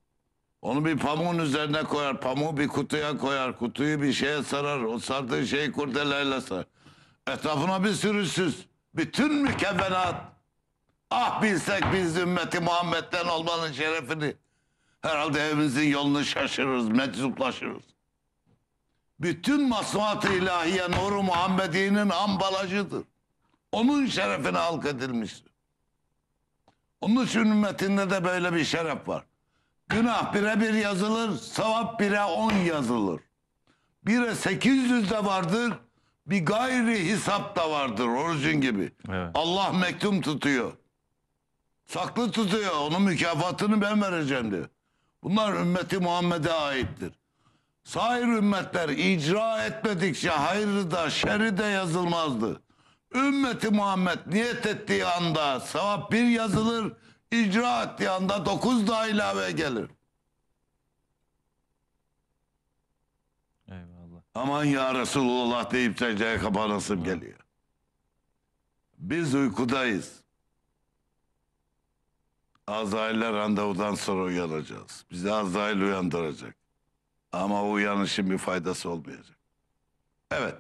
Onu bir pamuğun üzerine koyar. Pamuğu bir kutuya koyar. Kutuyu bir şeye sarar. O sardığı şeyi kurdeleyle sarar. Etrafına bir sürü süs. Bütün mükevvenat. Ah bilsek biz ümmeti Muhammed'den olmanın şerefini. Herhalde evimizin yolunu şaşırırız, meczuplaşırız. Bütün masnuat-ı ilahiye nuru Muhammedi'nin ambalajıdır. Onun şerefine halk edilmiştir. Onun için ümmetinde de böyle bir şeref var. Günah bire bir yazılır, sevap bire on yazılır. Bire 800 de vardır, bir gayri hesap da vardır orucun gibi. Evet. Allah mektum tutuyor. Saklı tutuyor. Onun mükafatını ben vereceğim diyor. Bunlar ümmeti Muhammed'e aittir. Sair ümmetler icra etmedikçe hayrı da şerri de yazılmazdı. Ümmeti Muhammed niyet ettiği anda sevap bir yazılır, icra ettiği anda dokuz daha ilave gelir. Eyvallah. Aman ya Resulullah deyip secdeye kapanasım geliyor. Biz uykudayız. Azrail'le randevudan sonra uyanacağız. Bizi Azrail uyandıracak. Ama o uyanışın bir faydası olmayacak. Evet.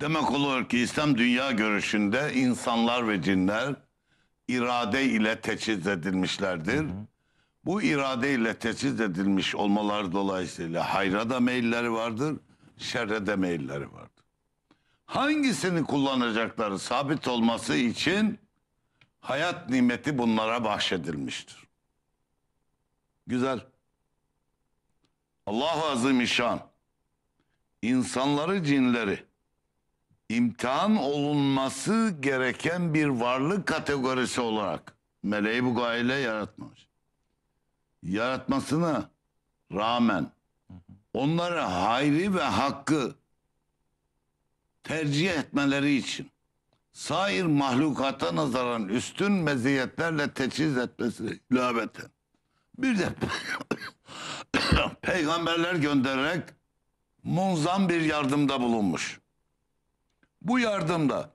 Demek oluyor ki İslam dünya görüşünde insanlar ve cinler irade ile teçhiz edilmişlerdir. Bu irade ile teçhiz edilmiş olmaları dolayısıyla hayra da meyilleri vardır, şerre de meyilleri vardır. Hangisini kullanacakları sabit olması için hayat nimeti bunlara bahşedilmiştir. Güzel. Allahu Azimüşşan insanları cinleri imtihan olunması gereken bir varlık kategorisi olarak meleği bu gayeyle yaratmamış. Yaratmasına rağmen onları hayri ve hakkı tercih etmeleri için sair mahlukata nazaran üstün meziyetlerle teçhiz etmesi ilaveten. Bir de (coughs) peygamberler göndererek munzam bir yardımda bulunmuş. Bu yardımda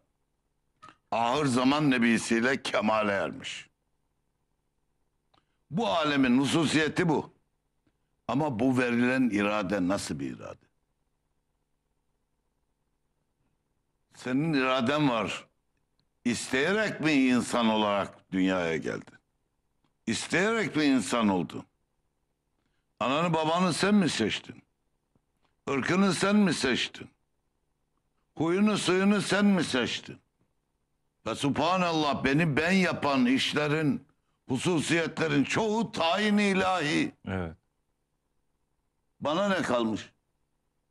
ahır zaman nebisiyle kemale ermiş. Bu alemin hususiyeti bu. Ama bu verilen irade nasıl bir irade? Senin iraden var. İsteyerek mi insan olarak dünyaya geldin? İsteyerek mi insan oldun? Ananı babanı sen mi seçtin? Irkını sen mi seçtin? Huyunu suyunu sen mi seçtin? Ve subhanallah beni ben yapan işlerin, hususiyetlerin çoğu tayin ilahi. Evet. Bana ne kalmış?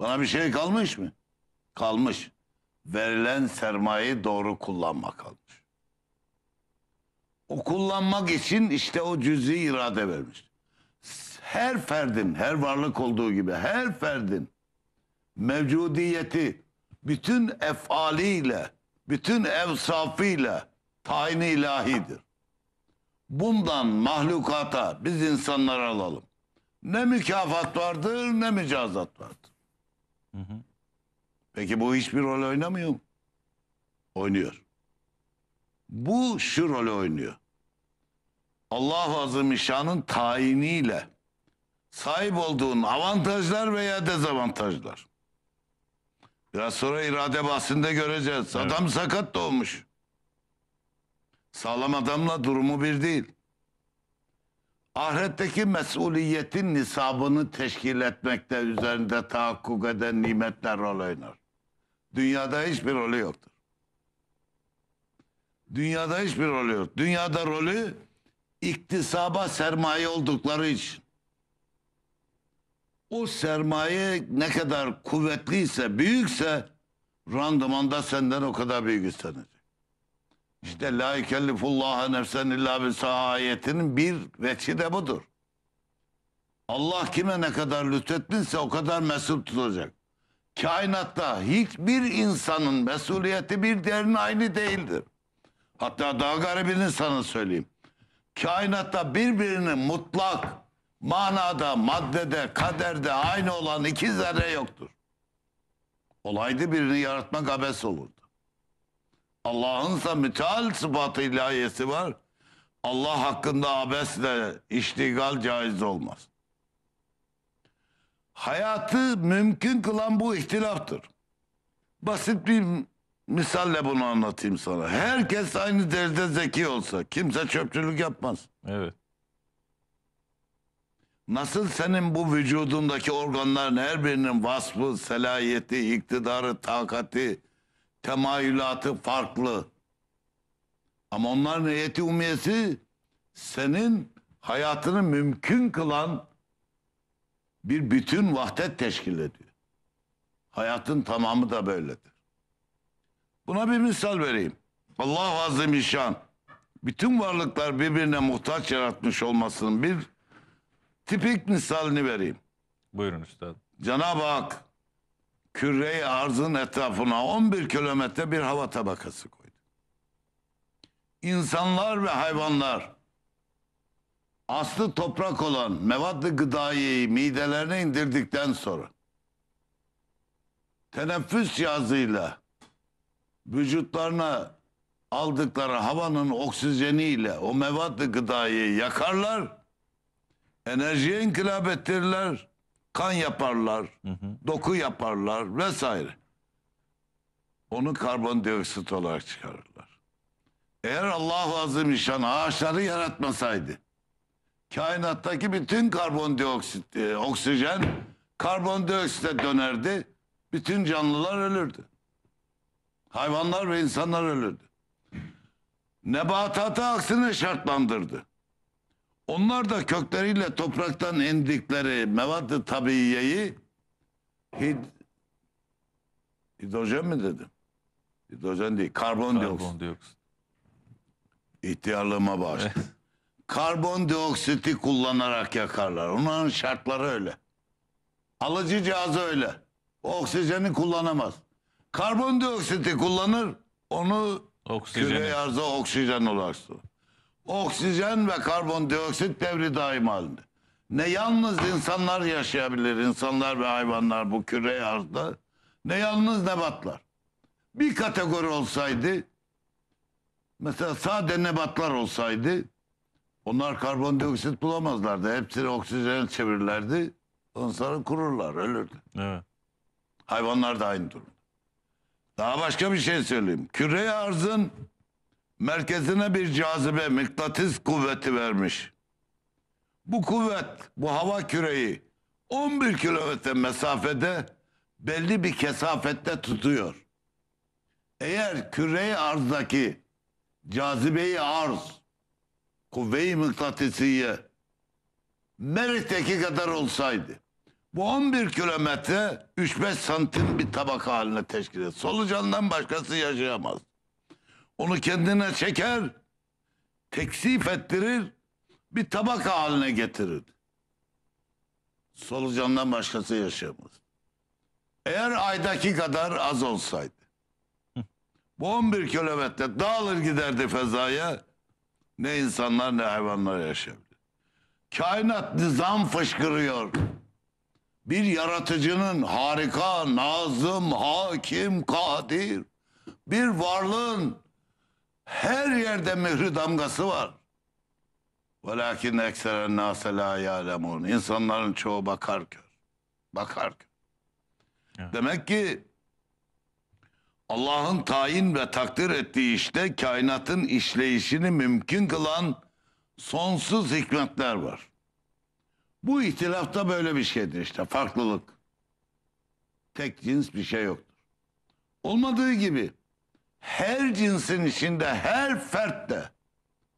Bana bir şey kalmış mı? Kalmış. Verilen sermayeyi doğru kullanmak kalmış. O kullanmak için işte o cüz'i irade vermiş. Her ferdin, her varlık olduğu gibi her ferdin mevcudiyeti bütün efaliyle, bütün evsafıyla tayin ilahidir. Bundan mahlukata biz insanlar alalım. Ne mükafat vardır ne mücazat vardır. Peki bu hiçbir rol oynamıyor mu? Oynuyor. Bu şu rolü oynuyor. Allah Azimüşşan'ın tayiniyle sahip olduğun avantajlar veya dezavantajlar. Biraz sonra irade bahsinde göreceğiz. Adam sakat doğmuş. Sağlam adamla durumu bir değil. Ahiretteki mesuliyetin nisabını teşkil etmekte üzerinde tahakkuk eden nimetler rol oynar. Dünyada hiçbir rolü yoktur. Dünyada hiçbir rolü yok. Dünyada rolü iktisaba sermaye oldukları için. O sermaye ne kadar kuvvetliyse, büyükse randımanda senden o kadar büyük istenecek. İşte la yukellifullaha nefsen illa bisaha ayetinin bir veçi de budur. Allah kime ne kadar lütfetmişse o kadar mesul tutacak. Kainatta hiçbir insanın mesuliyeti bir diğerinin aynı değildir. Hatta daha garibini sana söyleyeyim. Kainatta birbirinin mutlak manada, maddede, kaderde aynı olan iki zerre yoktur. Olaydı birini yaratmak abes olurdu. Allah'ınsa müteal sıfatı ilahiyesi var. Allah hakkında abesle iştigal caiz olmaz. Hayatı mümkün kılan bu ihtilaftır. Basit bir misalle bunu anlatayım sana. Herkes aynı derecede zeki olsa kimse çöpçülük yapmaz. Evet. Nasıl senin bu vücudundaki organların her birinin vasfı, selahiyeti, iktidarı, takati, temayülatı farklı. Ama onların heyeti umiyesi senin hayatını mümkün kılan bir bütün vahdet teşkil ediyor. Hayatın tamamı da böyledir. Buna bir misal vereyim. Allah Azimüşşan bütün varlıklar birbirine muhtaç yaratmış olmasının bir tipik misalini vereyim. Buyurun üstadım. Cenab-ı Hak küre-i arzın etrafına 11 kilometre bir hava tabakası koydu. İnsanlar ve hayvanlar aslı toprak olan mevadd-ı gıdayı midelerine indirdikten sonra teneffüs cihazıyla vücutlarına aldıkları havanın oksijeniyle o mevadd-ı gıdayı yakarlar, enerjiye inkılap ettirirler, kan yaparlar, doku yaparlar vesaire. Onu karbondioksit olarak çıkarırlar. Eğer Allah Azimüşşan ağaçları yaratmasaydı, kainattaki bütün karbondioksit, e, oksijen karbondioksite dönerdi, bütün canlılar ölürdü. Hayvanlar ve insanlar ölürdü. Nebatatı aksine şartlandırdı. Onlar da kökleriyle topraktan indikleri mevad-ı tabiiyeyi hid, hidrojen mi dedim? Hidrojen değil, karbondioksit. Karbondioksit. İhtiyarlığıma bağışla. Karbondioksiti kullanarak yakarlar. Onların şartları öyle. Alıcı cihazı öyle. O oksijeni kullanamaz. Karbondioksiti kullanır, onu Oksijeni. küre arıza oksijen olarak sunur. Oksijen ve karbondioksit devri daim halinde. Ne yalnız insanlar yaşayabilir, insanlar ve hayvanlar bu küre arzda, ne yalnız nebatlar. Bir kategori olsaydı, mesela sade nebatlar olsaydı, onlar karbondioksit bulamazlardı. Hepsini oksijene çevirirlerdi. Ondan sonra kururlar, ölür. Evet. Hayvanlar da aynı durum. Daha başka bir şey söyleyeyim. Küre arzın merkezine bir cazibe, mıknatıs kuvveti vermiş. Bu kuvvet, bu hava küreyi 11 kilometre mesafede belli bir kesafette tutuyor. Eğer küre arzdaki cazibeyi arz, kuvve-i mıknatısiye Merit'teki kadar olsaydı bu 11 kilometre 3-5 santim bir tabak haline teşkil eder. Solucandan başkası yaşayamaz. Onu kendine çeker, teksif ettirir, bir tabak haline getirir. Solucandan başkası yaşayamaz. Eğer aydaki kadar az olsaydı, bu 11 kilometre dağılır giderdi fezaya, ne insanlar ne hayvanlar yaşayabilir. Kainat nizam fışkırıyor bir yaratıcının harika, nazım, hakim, kadir, bir varlığın her yerde mührü damgası var. Velakin ekseren nase la ya'lemun. İnsanların çoğu bakar kör. Bakar kör. Evet. Demek ki Allah'ın tayin ve takdir ettiği işte kainatın işleyişini mümkün kılan sonsuz hikmetler var. Bu ihtilafta böyle bir şeydir işte farklılık. Tek cins bir şey yoktur. Olmadığı gibi her cinsin içinde her fert de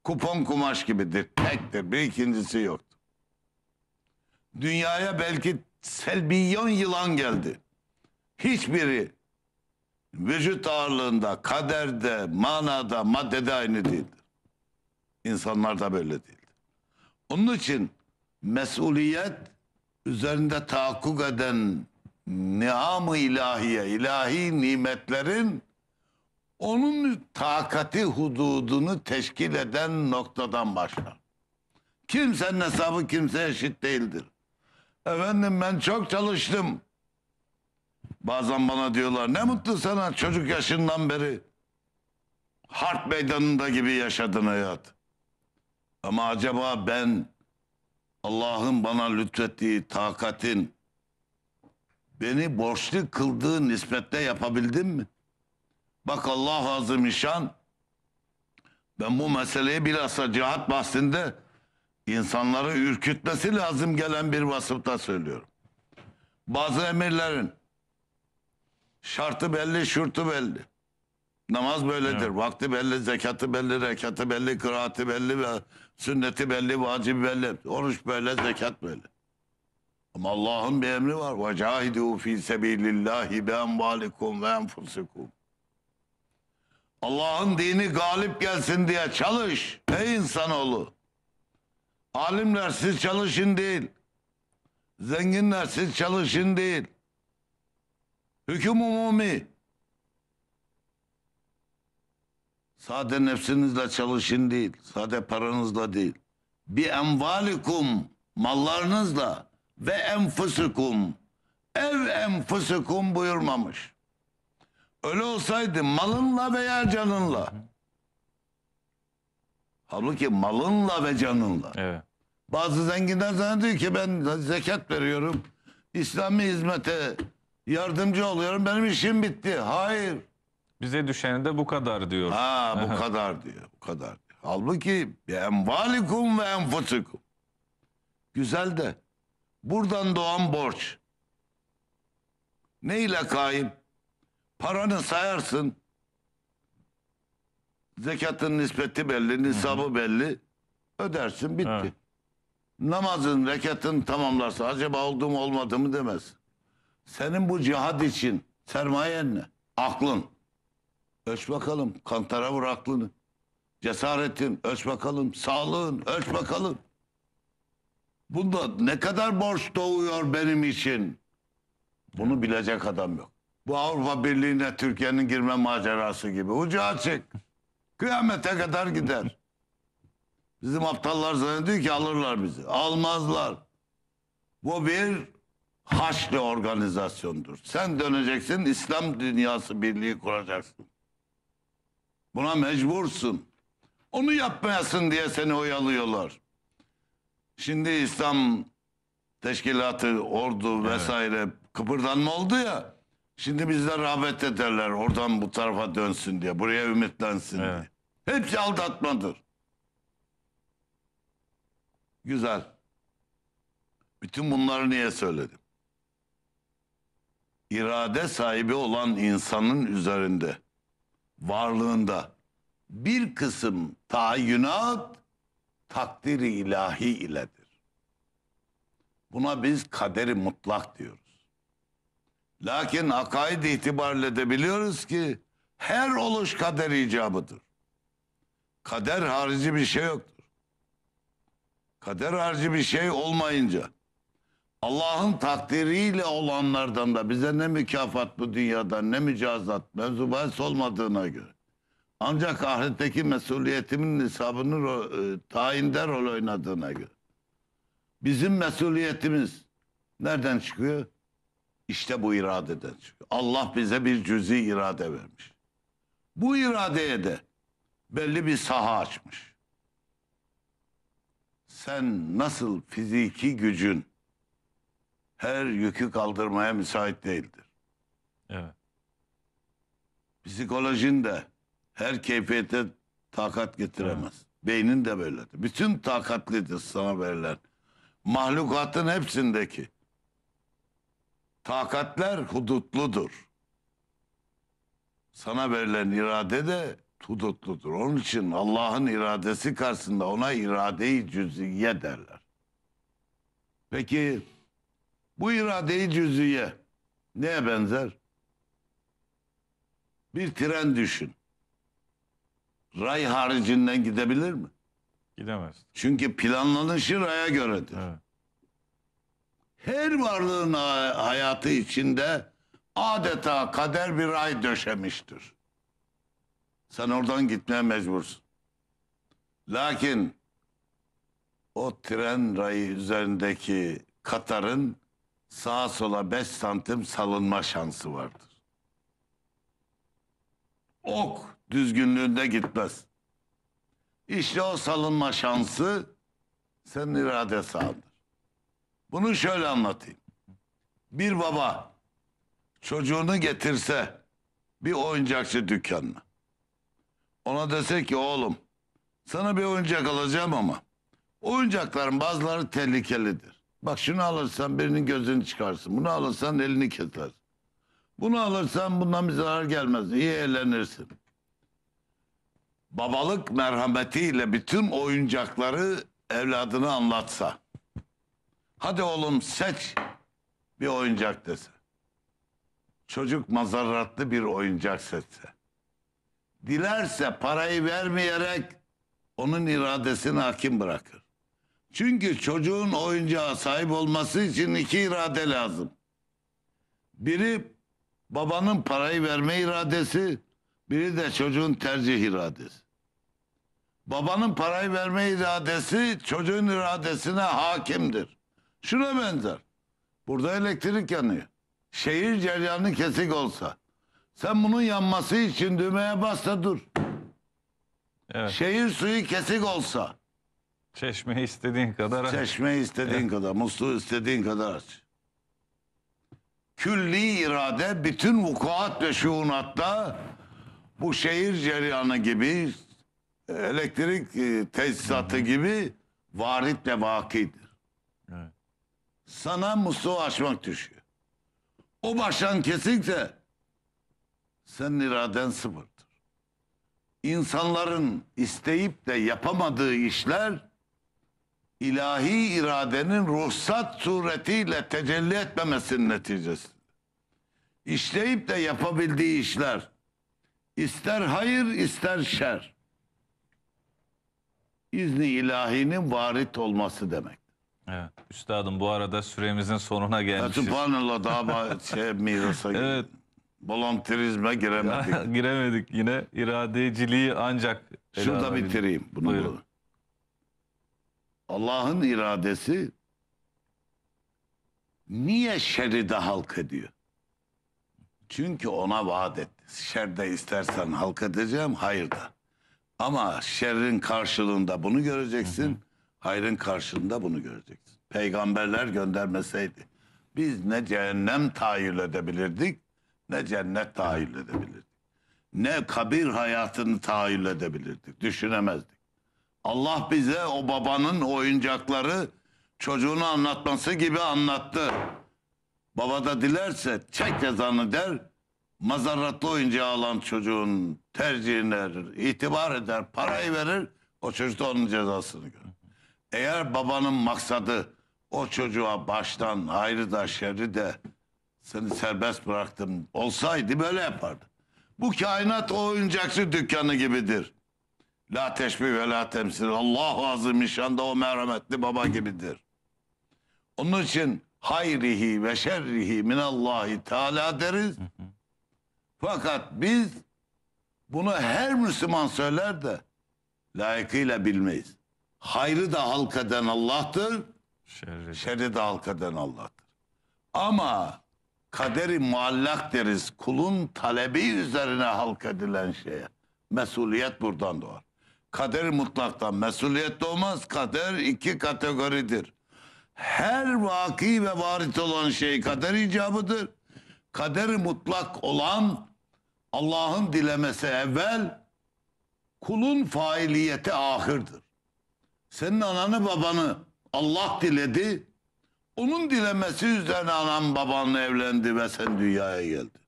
kupon kumaş gibidir. Tektir. Bir ikincisi yoktur. Dünyaya belki selbiyyon yılan geldi. Hiçbiri vücut ağırlığında, kaderde, manada, maddede aynı değildir. İnsanlar da böyle değildir. Onun için mesuliyet üzerinde tahakkuk eden niam-ı ilahiye, ilahi nimetlerin onun takati hududunu teşkil eden noktadan başlar. Kimsenin hesabı kimseye eşit değildir. Efendim ben çok çalıştım. Bazen bana diyorlar ne mutlu sana çocuk yaşından beri harp meydanında gibi yaşadın hayat. Ama acaba ben Allah'ın bana lütfettiği takatin beni borçlu kıldığı nispetle yapabildim mi? Bak Allah Azimüşşan ben bu meseleyi bilhassa cihat bahsinde insanları ürkütmesi lazım gelen bir vasıfta söylüyorum. Bazı emirlerin Şartı belli, şurtu belli. Namaz böyledir. Evet. Vakti belli, zekatı belli, rekatı belli, kıraati belli, sünneti belli, vacibi belli. Oruç böyle, zekat böyle. Ama Allah'ın bir emri var. Ve cahidu fi sebilillahi bi envalikum ve enfusikum. Allah'ın dini galip gelsin diye çalış ey insanoğlu. Alimler siz çalışın değil. Zenginler siz çalışın değil. Hüküm umumi. Sade nefsinizle çalışın değil. Sade paranızla değil. Bi envalikum mallarınızla ve enfusukum ev enfusukum buyurmamış. Öyle olsaydı malınla veya canınla. Halbuki malınla ve canınla. Evet. Bazı zenginler zannediyor ki ben zekat veriyorum. İslami hizmete yardımcı oluyorum. Benim işim bitti. Hayır. Bize düşeni de bu kadar diyor. Ha bu (laughs) kadar diyor. Bu kadar diyor. Halbuki envalikum ve enfusikum. Güzel de buradan doğan borç. Ne ile kaim? Paranı sayarsın. Zekatın nispeti belli, nisabı belli. Ödersin bitti. Evet. Namazın, rekatın tamamlarsa acaba oldu mu olmadı mı demez. Senin bu cihad için sermayen ne? Aklın. Ölç bakalım. Kantara vur aklını. Cesaretin ölç bakalım. Sağlığın ölç bakalım. Bunda ne kadar borç doğuyor benim için? Bunu bilecek adam yok. Bu Avrupa Birliği'ne Türkiye'nin girme macerası gibi. Ucu açık. Kıyamete kadar gider. Bizim aptallar zannediyor ki alırlar bizi. Almazlar. Bu bir Haçlı organizasyondur. Sen döneceksin İslam dünyası birliği kuracaksın. Buna mecbursun. Onu yapmayasın diye seni oyalıyorlar. Şimdi İslam teşkilatı, ordu vesaire kıpırdanma oldu ya. Şimdi bizler rağbet ederler oradan bu tarafa dönsün diye, buraya ümitlensin Evet. diye. Hepsi aldatmadır. Güzel. Bütün bunları niye söyledim? İrade sahibi olan insanın üzerinde, varlığında bir kısım tayinnat takdiri ilahi iledir. Buna biz kaderi mutlak diyoruz. Lakin akaid itibariyle de biliyoruz ki her oluş kader icabıdır. Kader harici bir şey yoktur. Kader harici bir şey olmayınca Allah'ın takdiriyle olanlardan da bize ne mükafat bu dünyada ne mücazat mevzu bahis olmadığına göre. Ancak ahiretteki mesuliyetimin hesabını ro- e, tayinde rol oynadığına göre. Bizim mesuliyetimiz nereden çıkıyor? İşte bu iradeden çıkıyor. Allah bize bir cüzi irade vermiş. Bu iradeye de belli bir saha açmış. Sen nasıl fiziki gücün her yükü kaldırmaya müsait değildir. Evet. Psikolojin de her keyfiyete takat getiremez. Beynin de böyledir. Bütün takatlidir sana verilen. Mahlukatın hepsindeki takatler hudutludur. Sana verilen irade de hudutludur. Onun için Allah'ın iradesi karşısında ona irade-i cüz'iye derler. Peki bu irade-i cüz'iye neye benzer? Bir tren düşün. Ray haricinden gidebilir mi? Gidemez. Çünkü planlanışı raya göredir. Evet. Her varlığın ha- hayatı içinde adeta kader bir ray döşemiştir. Sen oradan gitmeye mecbursun. Lakin o tren rayı üzerindeki Katar'ın sağa sola 5 santim salınma şansı vardır. Ok düzgünlüğünde gitmez. İşte o salınma şansı senin irade sağdır. Bunu şöyle anlatayım. Bir baba çocuğunu getirse bir oyuncakçı dükkanına. Ona dese ki oğlum sana bir oyuncak alacağım ama oyuncakların bazıları tehlikelidir. Bak şunu alırsan birinin gözünü çıkarsın. Bunu alırsan elini kesersin. Bunu alırsan bundan bir zarar gelmez. İyi eğlenirsin. Babalık merhametiyle bütün oyuncakları evladına anlatsa. Hadi oğlum seç bir oyuncak dese. Çocuk mazarratlı bir oyuncak seçse. Dilerse parayı vermeyerek onun iradesini hakim bırakır. Çünkü çocuğun oyuncağa sahip olması için iki irade lazım. Biri babanın parayı verme iradesi, biri de çocuğun tercih iradesi. Babanın parayı verme iradesi çocuğun iradesine hakimdir. Şuna benzer. Burada elektrik yanıyor. Şehir ceryanı kesik olsa. Sen bunun yanması için düğmeye bas da dur. Evet. Şehir suyu kesik olsa. Çeşmeyi istediğin kadar aç. Çeşmeyi istediğin kadar, musluğu istediğin kadar aç. Külli irade bütün vukuat ve şuunatta bu şehir cereyanı gibi elektrik e, tesisatı gibi varit ve vakidir. Evet. Sana musluğu açmak düşüyor. O baştan kesikse senin iraden sıfırdır. İnsanların isteyip de yapamadığı işler ilahi iradenin ruhsat suretiyle tecelli etmemesinin neticesi. İşleyip de yapabildiği işler ister hayır ister şer. İzni ilahinin varit olması demek. Evet. Üstadım bu arada süremizin sonuna gelmişiz. Subhanallah daha (laughs) şey mirasa Evet. volantrizme giremedik. (laughs) Giremedik yine. İradeciliği ancak Şurada bitireyim bunu. Buyurun. Allah'ın iradesi niye şerri de halk ediyor? Çünkü ona vaat etti. Şerde istersen halk edeceğim, hayır da. Ama şerrin karşılığında bunu göreceksin, hayrın karşılığında bunu göreceksin. peygamberler göndermeseydi biz ne cehennem tahayyül edebilirdik ne cennet tahayyül edebilirdik. Ne kabir hayatını tahayyül edebilirdik, düşünemezdik. Allah bize o babanın oyuncakları çocuğunu anlatması gibi anlattı. Baba da dilerse çek cezanı der. Mazarratlı oyuncağı alan çocuğun tercihine verir, itibar eder, parayı verir. O çocuk da onun cezasını görür. Eğer babanın maksadı o çocuğa baştan ayrı da şerri de seni serbest bıraktım olsaydı böyle yapardı. Bu kainat o oyuncakçı dükkanı gibidir. La teşbih ve la temsil. Allahu azimüşşanda o merhametli baba gibidir. Onun için hayrihi ve şerrihi minallahi teala deriz. Fakat biz bunu her Müslüman söyler de layıkıyla bilmeyiz. Hayrı da halk eden Allah'tır, Şerri. şerri de halk eden Allah'tır. Ama kaderi muallak deriz. Kulun talebi üzerine halk edilen şeye. Mesuliyet buradan doğar. Kader mutlaktan mesuliyet doğmaz. Kader iki kategoridir. Her vaki ve varit olan şey kader icabıdır. Kaderi mutlak olan Allah'ın dilemesi evvel, kulun failiyeti ahırdır. Senin ananı babanı Allah diledi. Onun dilemesi üzerine anan babanla evlendi ve sen dünyaya geldin.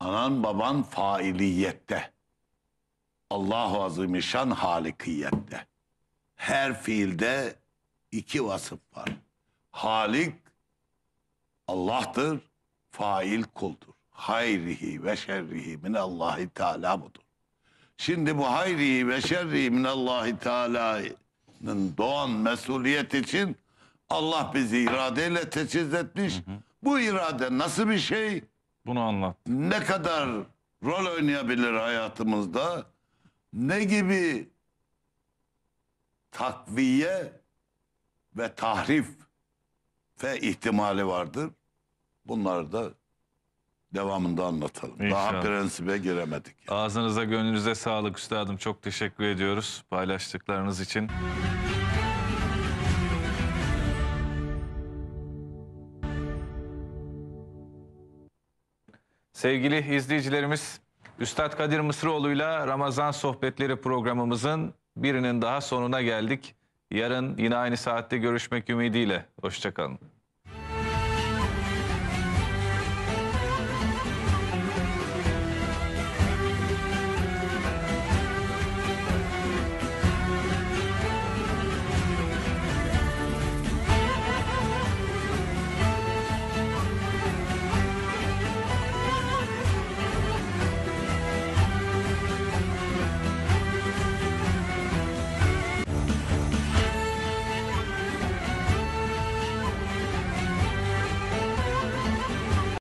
Anan baban failiyette. Allahu Azimüşşan halikiyette. Her fiilde iki vasıf var. Halik Allah'tır, fail kuldur. Hayrihi ve şerrihi minallahi teala budur. Şimdi bu hayrihi ve şerrihi minallahi teala'nın doğan mesuliyet için Allah bizi iradeyle teçhiz etmiş. Bu irade nasıl bir şey? Bunu anlat. Ne kadar rol oynayabilir hayatımızda? Ne gibi takviye ve tahrif ve ihtimali vardır? Bunları da devamında anlatalım. Daha İnşallah. prensibe giremedik. Ağzınıza gönlünüze sağlık üstadım. Çok teşekkür ediyoruz paylaştıklarınız için. Sevgili izleyicilerimiz, Üstad Kadir Mısıroğlu'yla Ramazan Sohbetleri programımızın birinin daha sonuna geldik. Yarın yine aynı saatte görüşmek ümidiyle. Hoşçakalın.